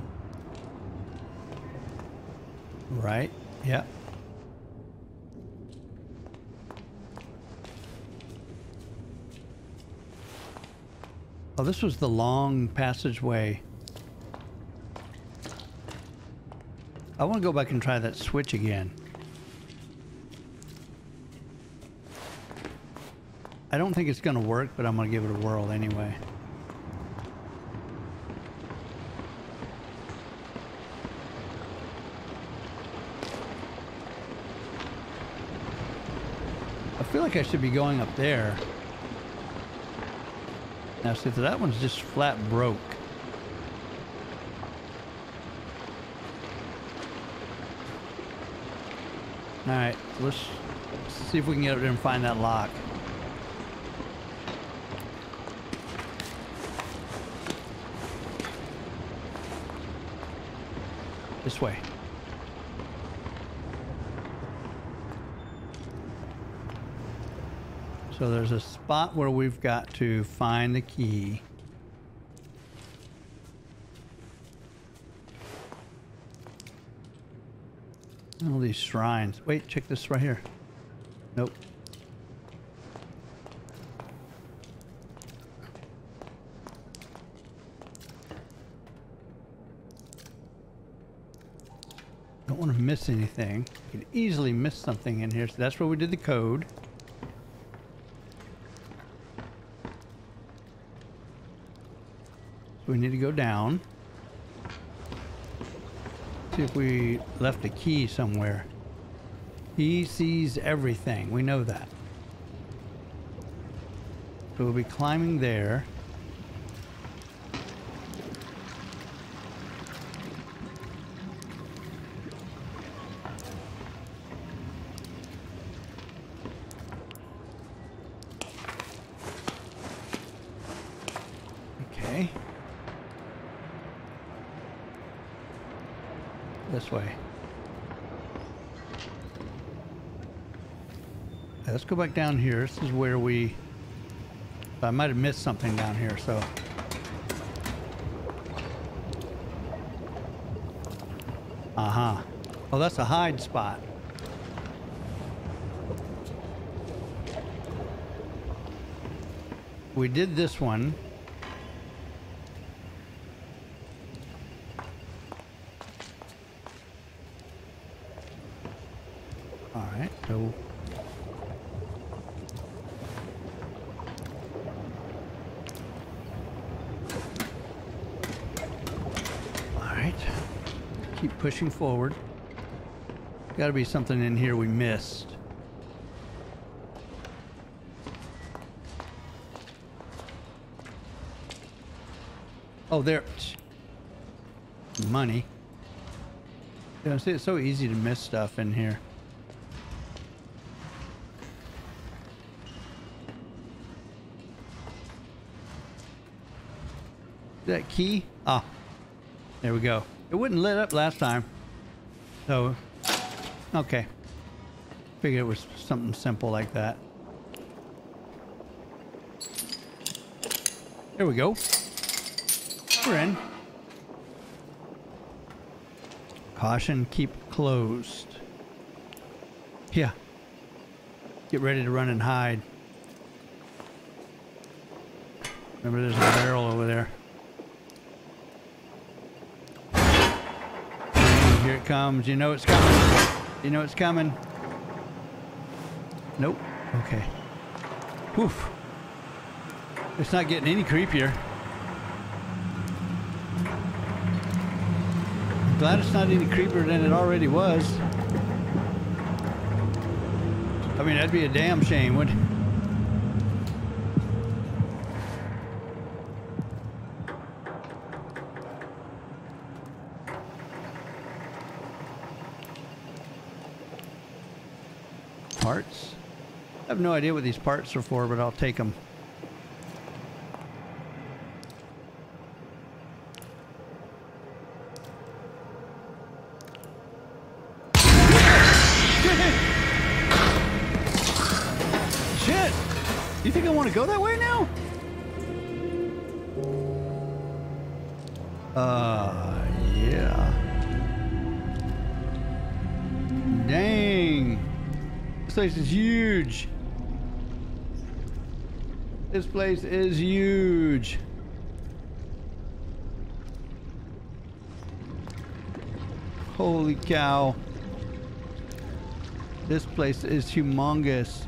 Right? Yep. Oh, this was the long passageway. I want to go back and try that switch again. I don't think it's going to work, but I'm going to give it a whirl anyway. I feel like I should be going up there. Now see, that one's just flat broke. Alright, let's see if we can get up there and find that lock. This way. So there's a spot where we've got to find the key. All these shrines. Wait, check this right here. Nope. Miss anything. You could easily miss something in here. So that's where we did the code. We need to go down. See if we left a key somewhere. He sees everything. We know that. So we'll be climbing there. Okay. This way. Let's go back down here. This is where we... I might have missed something down here, so... Uh-huh. Oh, that's a hide spot. We did this one. All right, so all right, keep pushing forward. Got to be something in here we missed. Oh, there. Money. Yeah, see, it's so easy to miss stuff in here. that key? Ah, there we go. It wouldn't lit up last time. So, okay. Figured it was something simple like that. There we go. We're in. Caution, keep closed. Yeah. Get ready to run and hide. Remember there's a barrel over there. Here it comes. You know it's coming. You know it's coming. Nope. Okay. Woof. It's not getting any creepier. I'm glad it's not any creepier than it already was. I mean, that'd be a damn shame, wouldn't it? Parts? I have no idea what these parts are for, but I'll take them. This place is huge. Holy cow. This place is humongous.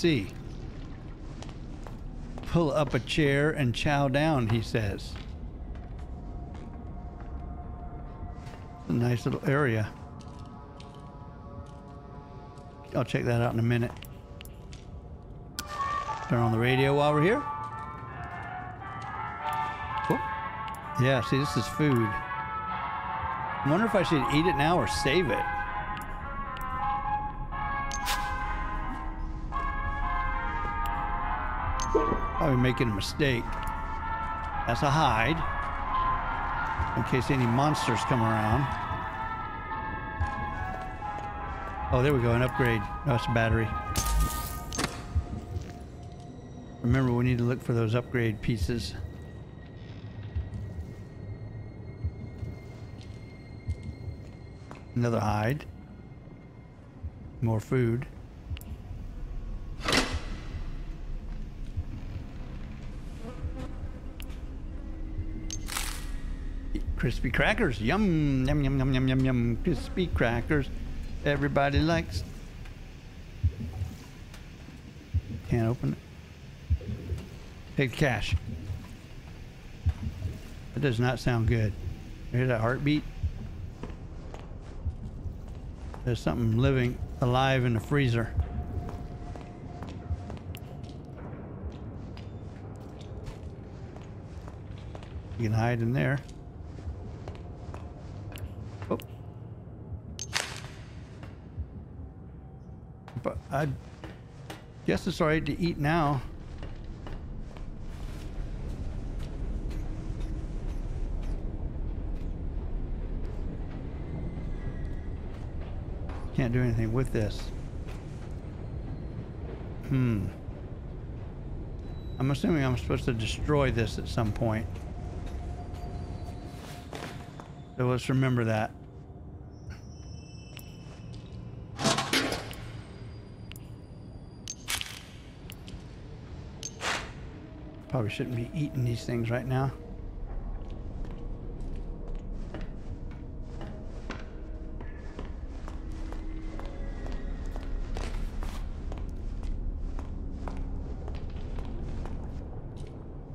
See. Pull up a chair and chow down, he says. A nice little area. I'll check that out in a minute. Turn on the radio while we're here. Yeah, see, this is food. I wonder if I should eat it now or save it. Probably making a mistake. That's a hide. In case any monsters come around. Oh, there we go, an upgrade. No, it's a battery. Remember, we need to look for those upgrade pieces. Another hide. More food. Crispy crackers. Yum, yum, yum, yum, yum, yum, yum. Crispy crackers. Everybody likes. Can't open it. Take the cash. That does not sound good. Hear that heartbeat? There's something living alive in the freezer. You can hide in there. Guess it's alright to eat now. Can't do anything with this. Hmm. I'm assuming I'm supposed to destroy this at some point. So let's remember that. Probably shouldn't be eating these things right now.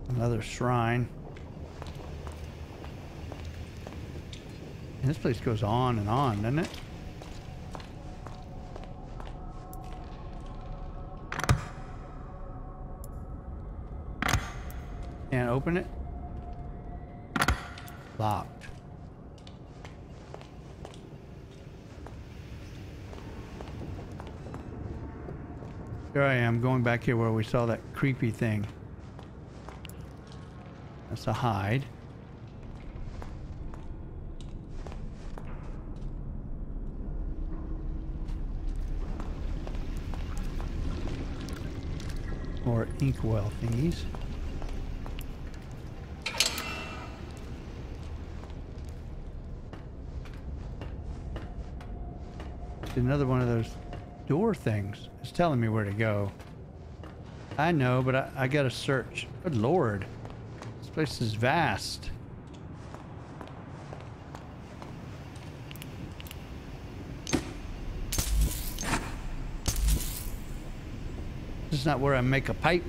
Another shrine. And this place goes on and on, doesn't it? Open it. Locked. Here I am going back here where we saw that creepy thing. That's a hide. More inkwell thingies. another one of those door things. It's telling me where to go. I know, but I, I gotta search. Good lord. This place is vast. This is not where I make a pipe.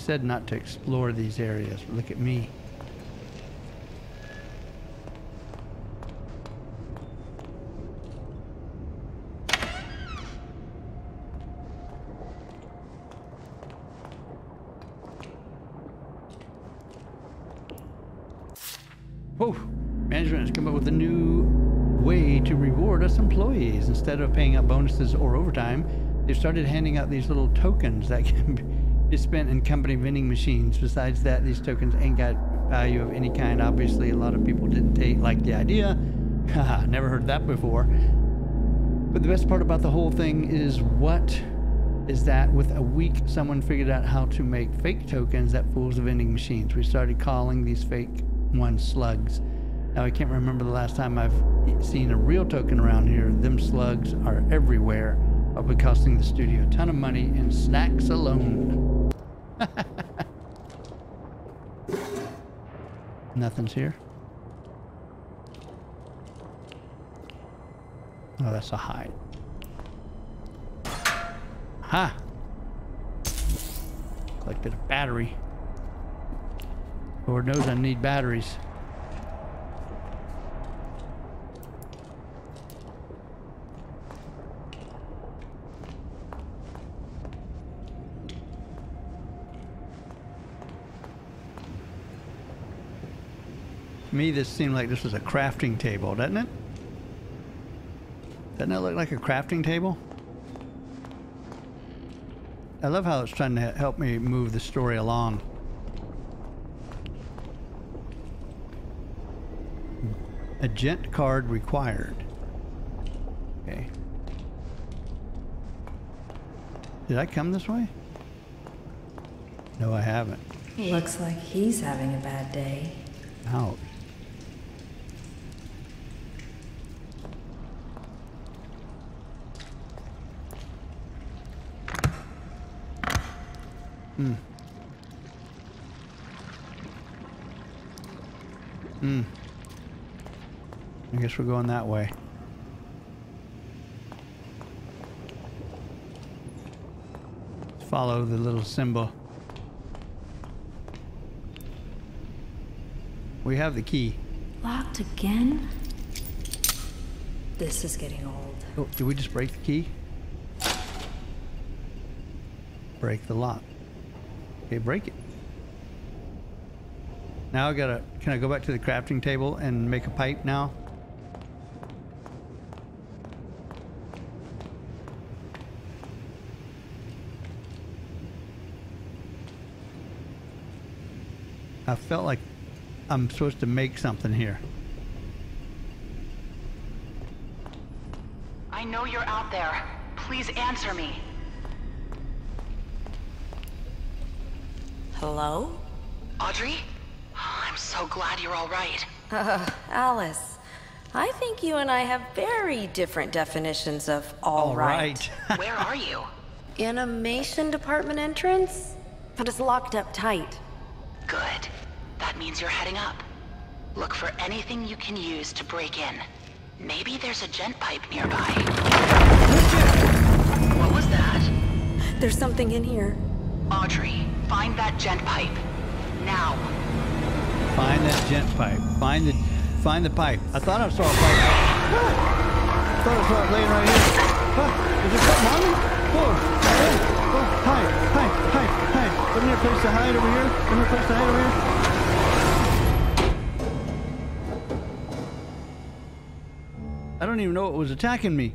Said not to explore these areas. Look at me. Oh, management has come up with a new way to reward us employees. Instead of paying out bonuses or overtime, they've started handing out these little tokens that can be spent in company vending machines. Besides that, these tokens ain't got value of any kind. Obviously, a lot of people didn't take, like the idea. Never heard that before. But the best part about the whole thing is what is that with a week, someone figured out how to make fake tokens that fools the vending machines. We started calling these fake ones slugs. Now, I can't remember the last time I've seen a real token around here. Them slugs are everywhere, I'll be costing the studio a ton of money in snacks alone. Nothing's here. Oh, that's a hide. Ha! Collected a battery. Lord knows I need batteries. Me, this seemed like this was a crafting table, doesn't it? Doesn't that look like a crafting table? I love how it's trying to help me move the story along. A gent card required. Okay. Did I come this way? No, I haven't. Looks like he's having a bad day. Ouch. Hmm. I guess we're going that way. Follow the little symbol. We have the key. Locked again? This is getting old. Oh, did we just break the key? Break the lock. Okay, break it. Now I gotta, can I go back to the crafting table and make a pipe now? I felt like I'm supposed to make something here. I know you're out there. Please answer me. Hello? Audrey? I'm so glad you're all right. Uh, Alice. I think you and I have very different definitions of all right. Where are you? Animation department entrance? But it's locked up tight. Good. That means you're heading up. Look for anything you can use to break in. Maybe there's a gent pipe nearby. What was that? There's something in here. Audrey, find that gent pipe. Now. Find that gent pipe. Find the find the pipe. I thought I saw a pipe. Ah! I thought I saw it laying right here. Ah! Is there something on me? Oh, hey, hide, hide, hide, hide. Isn't there a place to hide over here? Isn't there a place to hide over here? I don't even know what was attacking me.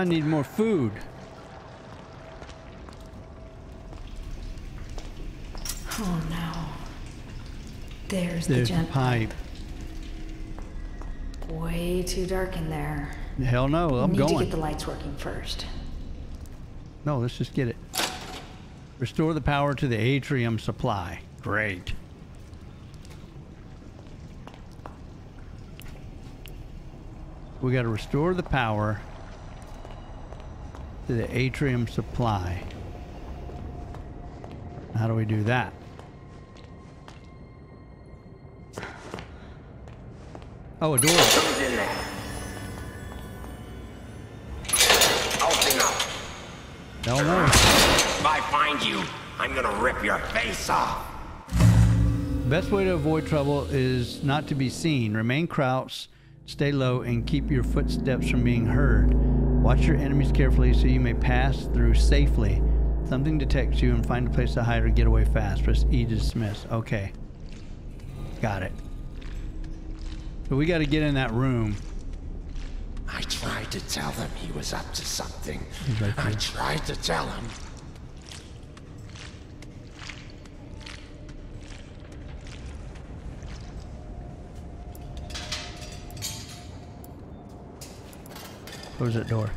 I need more food. Oh no. There's, There's the, the pipe. Way too dark in there. Hell no, I'm need going. to get the lights working first. No, let's just get it. Restore the power to the atrium supply. Great. We got to restore the power to the atrium supply. How do we do that? Oh, a door. Who's in there? Open up. Don't know. If I find you, I'm gonna rip your face off. Best way to avoid trouble is not to be seen. Remain crouched, stay low, and keep your footsteps from being heard. Watch your enemies carefully so you may pass through safely. Something detects you and find a place to hide or get away fast. Press E to dismiss. Okay. Got it. So we got to get in that room. I tried to tell them he was up to something. Right I tried to tell him. Close that door.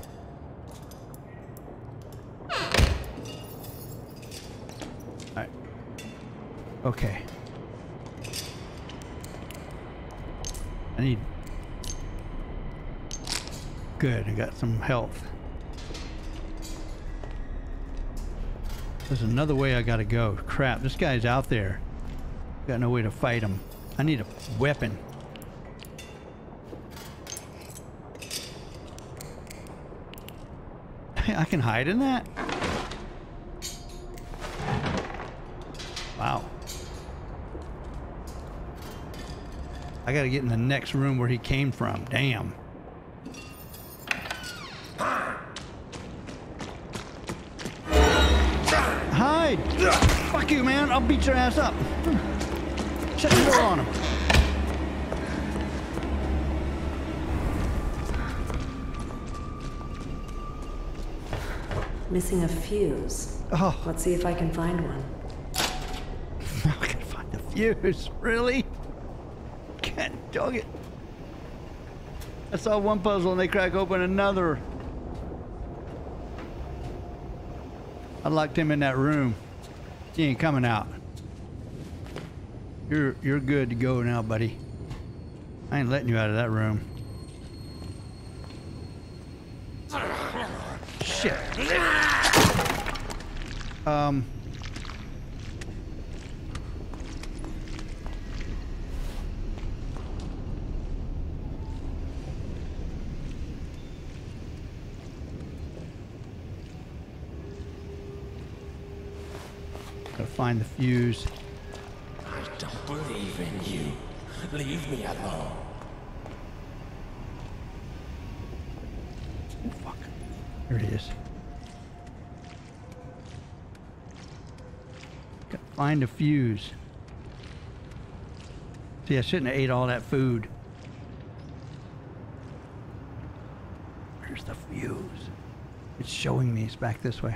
Alright. Okay. I need. Good, I got some health. There's another way I gotta go. Crap, this guy's out there. Got no way to fight him. I need a weapon. I can hide in that? Wow. I gotta get in the next room where he came from. Damn. Hide! Fuck you, man. I'll beat your ass up. Shut the door on him. Missing a fuse. Oh, Let's see if I can find one. I gotta find the fuse. Really? Can't dog it. I saw one puzzle and they crack open another. I locked him in that room. He ain't coming out. You're you're good to go now, buddy. I ain't letting you out of that room. Shit. Um. Gotta find the fuse. I don't believe in you. Leave me alone. Oh, fuck. Here it is. Find a fuse. See, I shouldn't have ate all that food. Where's the fuse? It's showing me it's back this way.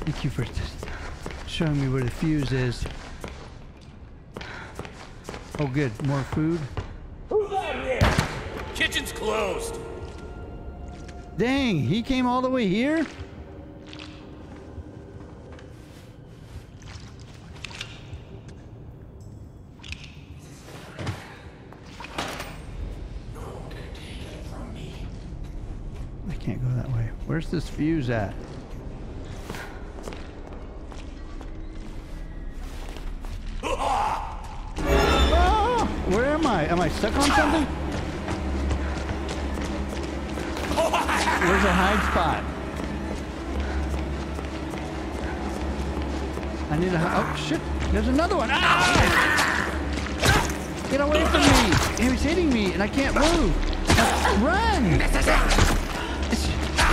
Thank you for showing me where the fuse is. Oh, good. More food. Kitchen's closed. Dang, he came all the way here? I can't go that way. Where's this fuse at? Oh, where am I? Am I stuck on something? Where's a hide spot? I need a. Oh shit! There's another one. Ah! Get away from me! He was hitting me, and I can't move. Run!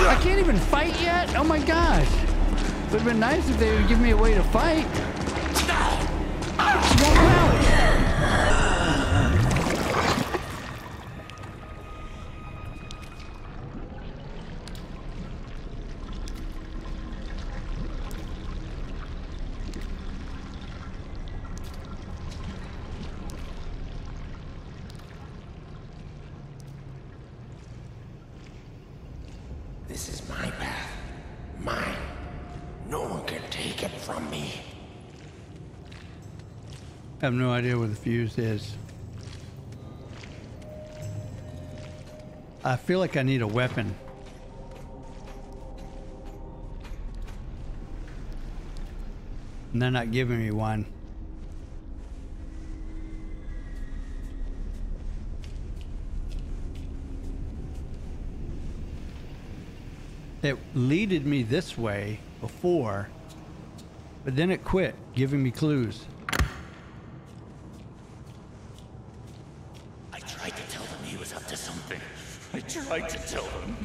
I can't even fight yet. Oh my gosh! It Would have been nice if they would give me a way to fight. Won't count. This is my path. Mine. No one can take it from me. I have no idea where the fuse is. I feel like I need a weapon. And they're not giving me one. It leaded me this way before, but then it quit giving me clues. I tried to tell them he was up to something. I tried to tell them.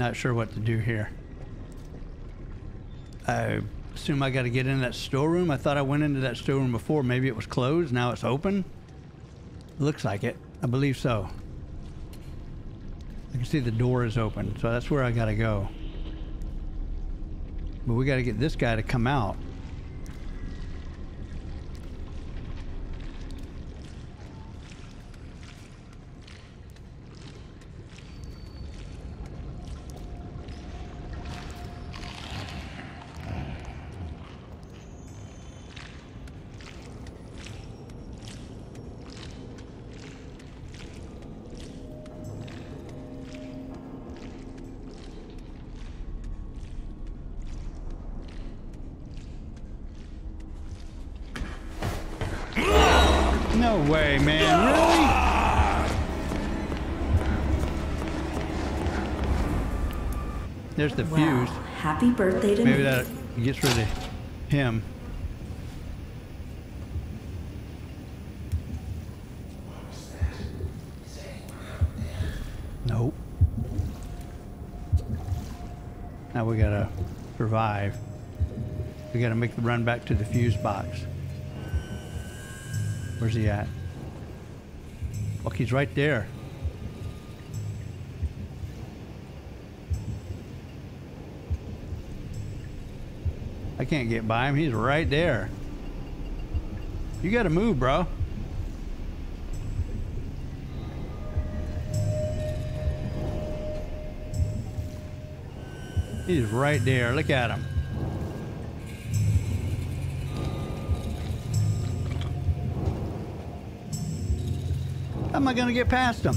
Not sure what to do here. I assume I got to get in that storeroom. I thought I went into that storeroom before. Maybe it was closed. Now it's open. Looks like it. I believe so. I can see the door is open, so that's where I got to go. But we got to get this guy to come out. No way, man. Really? There's the Wow. fuse. Happy birthday to me. Maybe me. that gets rid of him. Nope. Now we gotta survive. We gotta make the run back to the fuse box. Where's he at? Look, he's right there. I can't get by him. He's right there. You gotta move, bro. He's right there. Look at him. Am gonna get past them?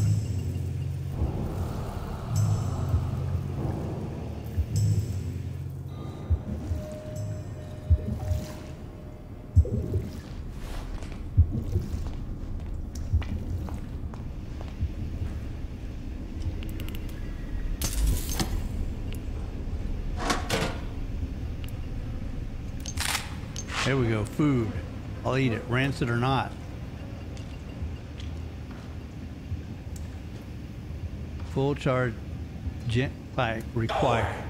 There we go. Food. I'll eat it, rancid or not. Full charge Gent pipe required.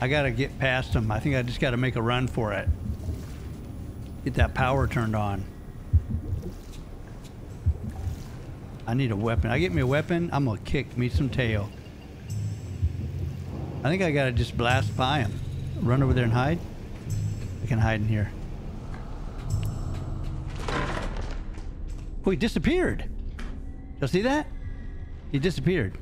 I gotta get past them. I think I just gotta make a run for it. Get that power turned on. I need a weapon. I get me a weapon, I'm gonna kick me some tail. I think I gotta just blast by him. Run over there and hide. I can hide in here. Oh, he disappeared. Y'all see that? He disappeared.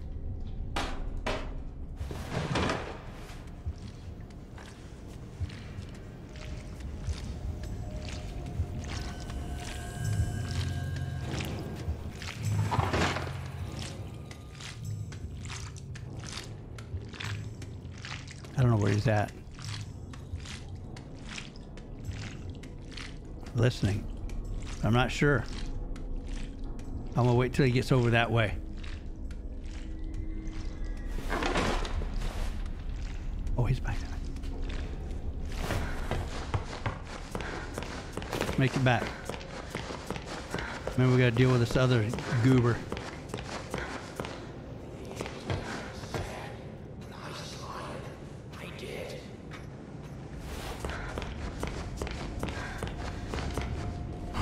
I don't know where he's at. Listening. I'm not sure. I'm gonna wait till he gets over that way. Oh, he's back. Make it back. Maybe we gotta deal with this other goober.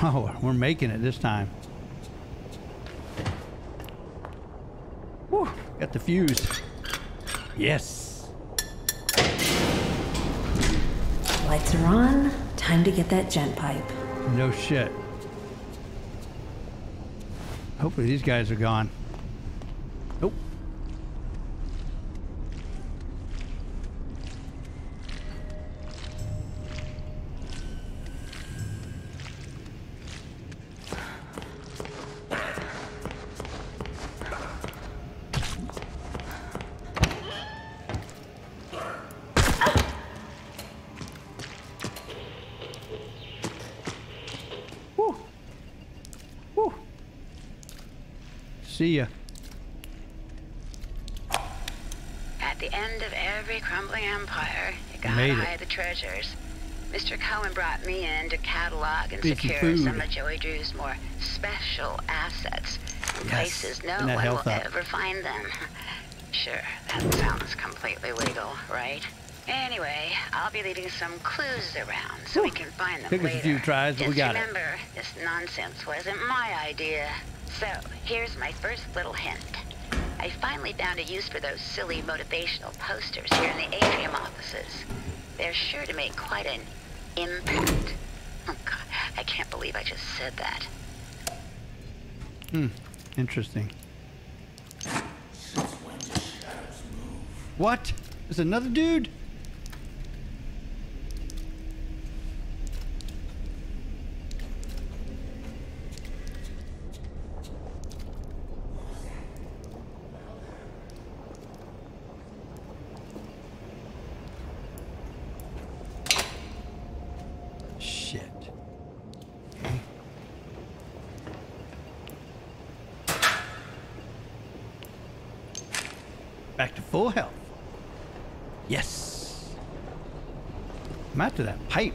Oh, we're making it this time. Whew, got the fuse. Yes. Lights are on. Time Time to get that gent pipe. No shit. Hopefully these guys are gone. Catalog and Beefy secure food. some of Joey Drew's more special assets. Yes, Places no one will up. ever find them. Sure, that sounds completely legal, right? Anyway, I'll be leaving some clues around so we can find them Took us a few tries, but Just we got it. remember, this nonsense wasn't my idea. So, here's my first little hint. I finally found a use for those silly motivational posters here in the atrium offices. They're sure to make quite an impact. Oh god, I can't believe I just said that. Hmm. Interesting. What? There's another dude? Shit. Okay. Back to full health. Yes. I'm after that pipe.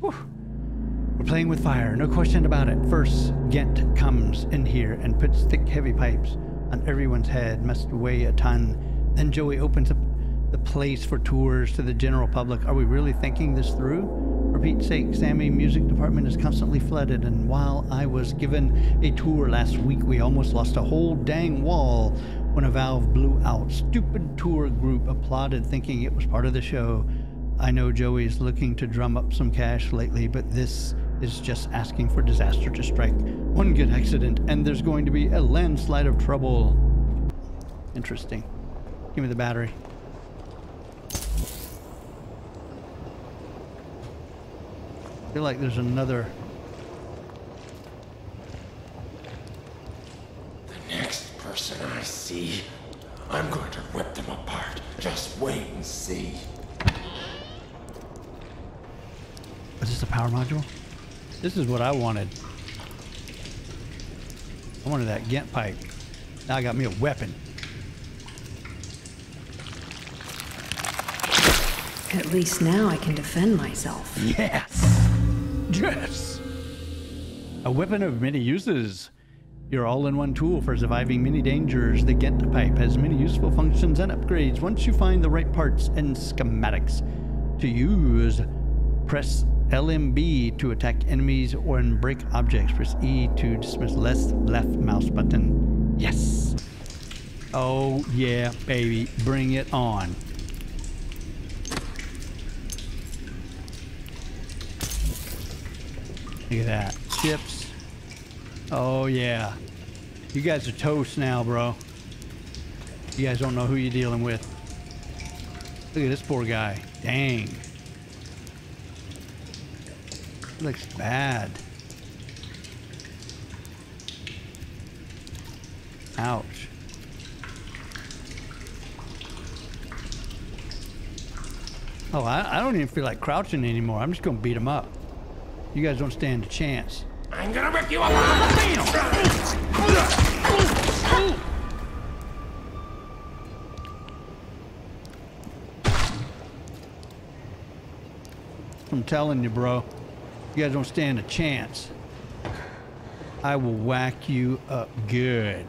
Whew. We're playing with fire, no question about it. First, Gent comes in here and puts thick, heavy pipes on everyone's head, must weigh a ton. Then Joey opens up the place for tours to the general public. Are we really thinking this through? For Pete's sake, Sammy Music Department is constantly flooded, and while I was given a tour last week, we almost lost a whole dang wall when a valve blew out. Stupid tour group applauded, thinking it was part of the show. I know Joey's looking to drum up some cash lately, but this is just asking for disaster to strike. One good accident, and there's going to be a landslide of trouble. Interesting. Give me the battery. I feel like there's another. The next person I see, I'm going to rip them apart. Just wait and see. Is this a power module? This is what I wanted. I wanted that Gent pipe. Now I got me a weapon. At least now I can defend myself. Yes! Yes! A weapon of many uses. Your all-in-one tool for surviving many dangers, the Gent pipe has many useful functions and upgrades once you find the right parts and schematics to use. Press LMB to attack enemies or break objects. Press E to dismiss left left mouse button. Yes. Oh yeah, baby, bring it on. Look at that. Chips. Oh yeah. You guys are toast now, bro. You guys don't know who you're dealing with. Look at this poor guy. Dang. Looks bad. Ouch. Oh, I, I don't even feel like crouching anymore. I'm just gonna beat him up. You guys don't stand a chance. I'm gonna rip you apart! I'm telling you, bro. You guys don't stand a chance. I will whack you up good.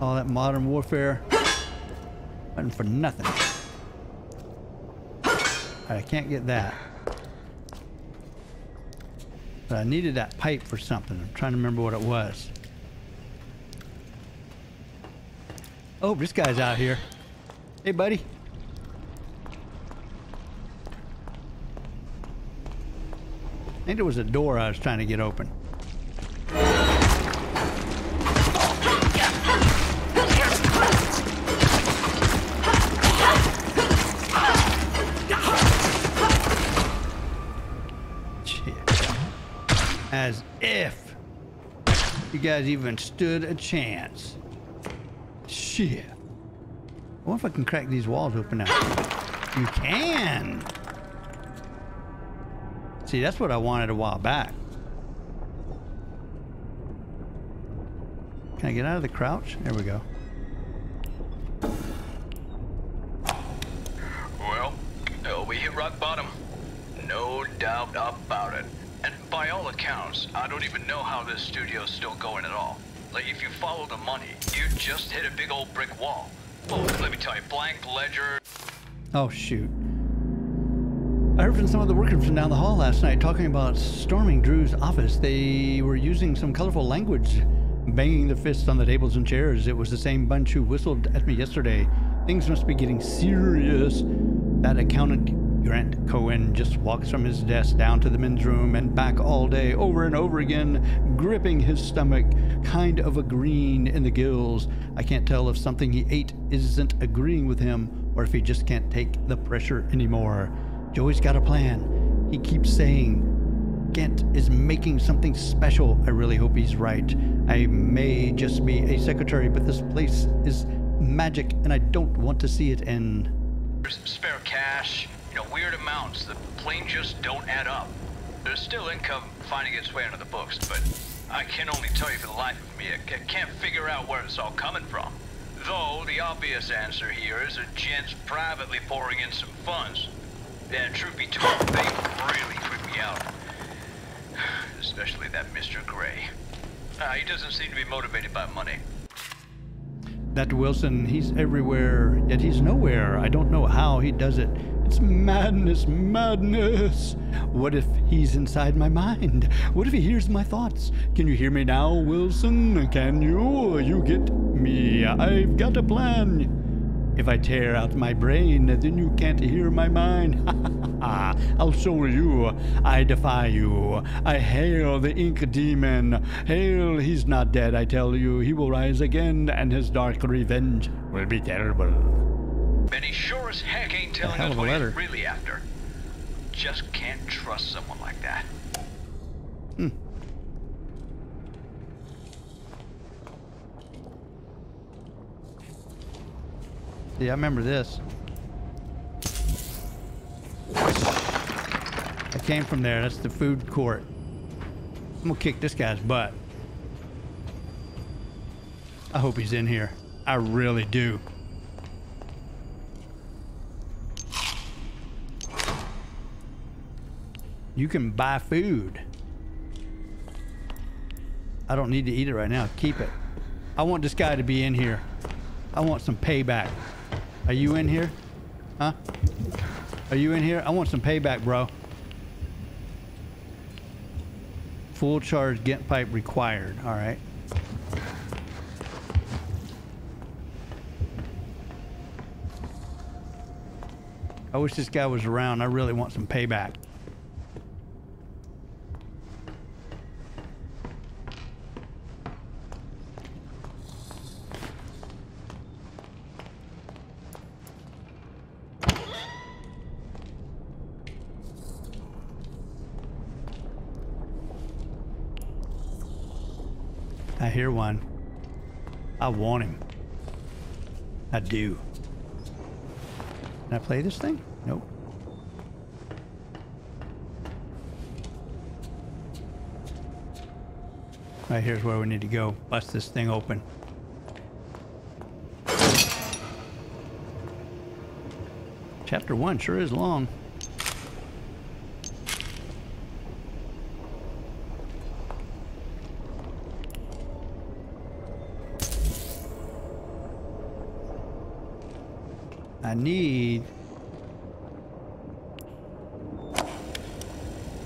All that modern warfare. Wasn't for nothing. I can't get that. But I needed that pipe for something. I'm trying to remember what it was. Oh, this guy's out here. Hey, buddy. I think there was a door I was trying to get open. As if you guys even stood a chance. Shit. I wonder if I can crack these walls open now. You can. See, that's what I wanted a while back. Can I get out of the crouch? There we go. Well, uh, we hit rock bottom. No doubt about it. And by all accounts, I don't even know how this studio's still going at all. Like, if you follow the money, you just hit a big old brick wall. Oh, let me tell you, blank ledger. Oh, shoot. I heard from some of the workers from down the hall last night talking about storming Drew's office. They were using some colorful language, banging their fists on the tables and chairs. It was the same bunch who whistled at me yesterday. Things must be getting serious. That accountant, Grant Cohen, just walks from his desk down to the men's room and back all day, over and over again, gripping his stomach, kind of agreeing in the gills. I can't tell if something he ate isn't agreeing with him or if he just can't take the pressure anymore. Joey's got a plan. He keeps saying Gent is making something special. I really hope he's right. I may just be a secretary, but this place is magic and I don't want to see it end. There's spare cash, you know, weird amounts. The plane just don't add up. There's still income finding its way into the books, but I can only tell you for the life of me, I can't figure out where it's all coming from. Though the obvious answer here is a gent's privately pouring in some funds. And truth be told, they really freak me out. Especially that Mr. Gray. Uh, he doesn't seem to be motivated by money. That Wilson, he's everywhere, yet he's nowhere. I don't know how he does it. It's madness, madness. What if he's inside my mind? What if he hears my thoughts? Can you hear me now, Wilson? Can you? You get me. I've got a plan. If I tear out my brain, then you can't hear my mind. I'll show you. I defy you. I hail the ink demon. Hail, he's not dead, I tell you. He will rise again, and his dark revenge will be terrible. And he sure as heck ain't telling us what he's really after. Just can't trust someone like that. Hmm. Yeah, I remember this. I came from there. That's the food court. I'm gonna kick this guy's butt. I hope he's in here. I really do. You can buy food. I don't need to eat it right now. Keep it. I want this guy to be in here. I want some payback. Are you in here? Huh? Are you in here? I want some payback, bro. Full charge Gent pipe required. All right. I wish this guy was around. I really want some payback. I hear one. I want him. I do. Can I play this thing? Nope. Right here's where we need to go. Bust this thing open. Chapter one sure is long. need.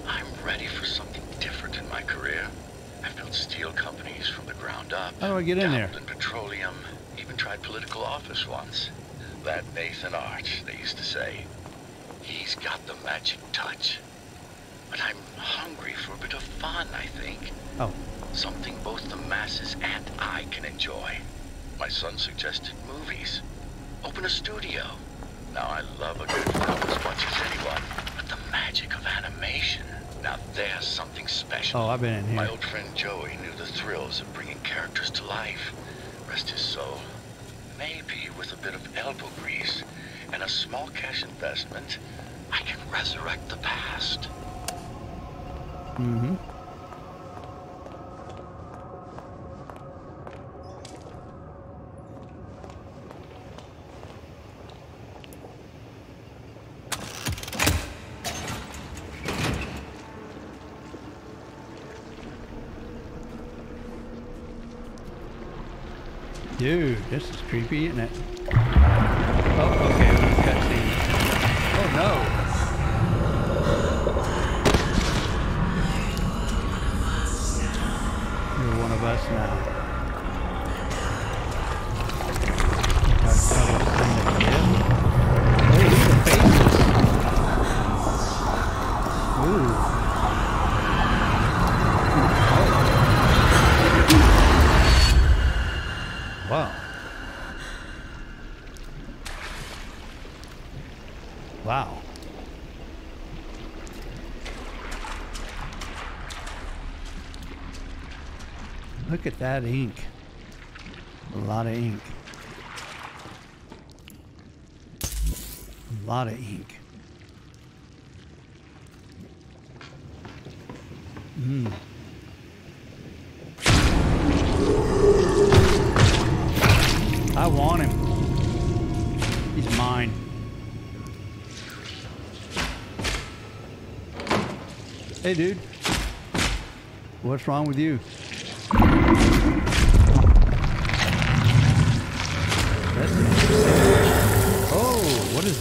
I'm ready for something different in my career. I've built steel companies from the ground up. How do I get in there? Petroleum. Even tried political office once. That Nathan Arch, they used to say. He's got the magic touch. But I'm hungry for a bit of fun, I think. Oh. Something both the masses and I can enjoy. My son suggested movies. Open a studio. Now, I love a good film as much as anyone, but the magic of animation. Now, there's something special. Oh, I've been in here. My old friend Joey knew the thrills of bringing characters to life. Rest his soul. Maybe with a bit of elbow grease and a small cash investment, I can resurrect the past. Mm-hmm. Dude, this is creepy, isn't it? Oh, okay, we're in a cutscene. Oh no! You're one of us now. Dark tunnels in the pit. Oh, look at the faces. Ooh. Oh. Wow. Wow. Look at that ink. A lot of ink. A lot of ink. Hmm. I want him. He's mine. Hey, dude. What's wrong with you?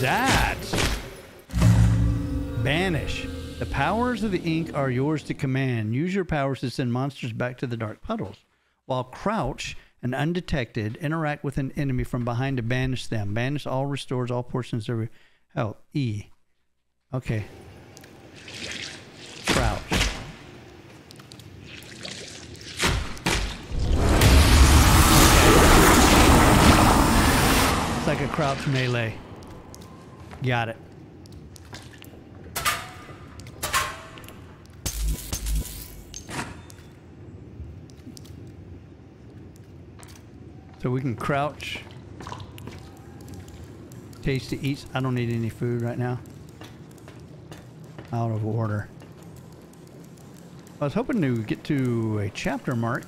That? Banish. The powers of the ink are yours to command. Use your powers to send monsters back to the dark puddles. While crouch and undetected, interact with an enemy from behind to banish them. Banish all restores all portions of health. E. Okay. Crouch. It's like a crouch melee. Got it. So we can crouch. Taste to eat. I don't need any food right now. Out of order. I was hoping to get to a chapter mark.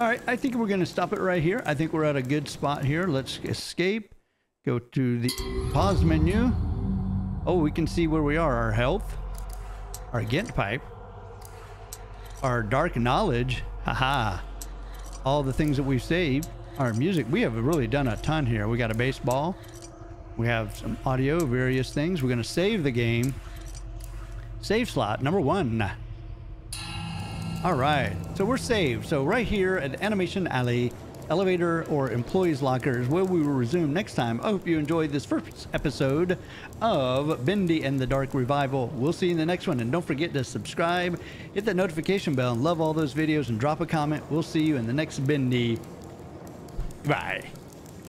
All right, I think we're going to stop it right here. I think we're at a good spot here. Let's escape. Go to the pause menu. Oh, we can see where we are. Our health, our Gent pipe, our dark knowledge. Haha. All the things that we've saved. Our music. We have really done a ton here. We got a baseball. We have some audio, various things. We're going to save the game. Save slot number one. All right, so we're saved. So right here at Animation Alley, elevator or employees lockers, where we will resume next time. I hope you enjoyed this first episode of Bendy and the Dark Revival. We'll see you in the next one, and don't forget to subscribe, hit that notification bell, and love all those videos, and drop a comment. We'll see you in the next Bendy. Bye.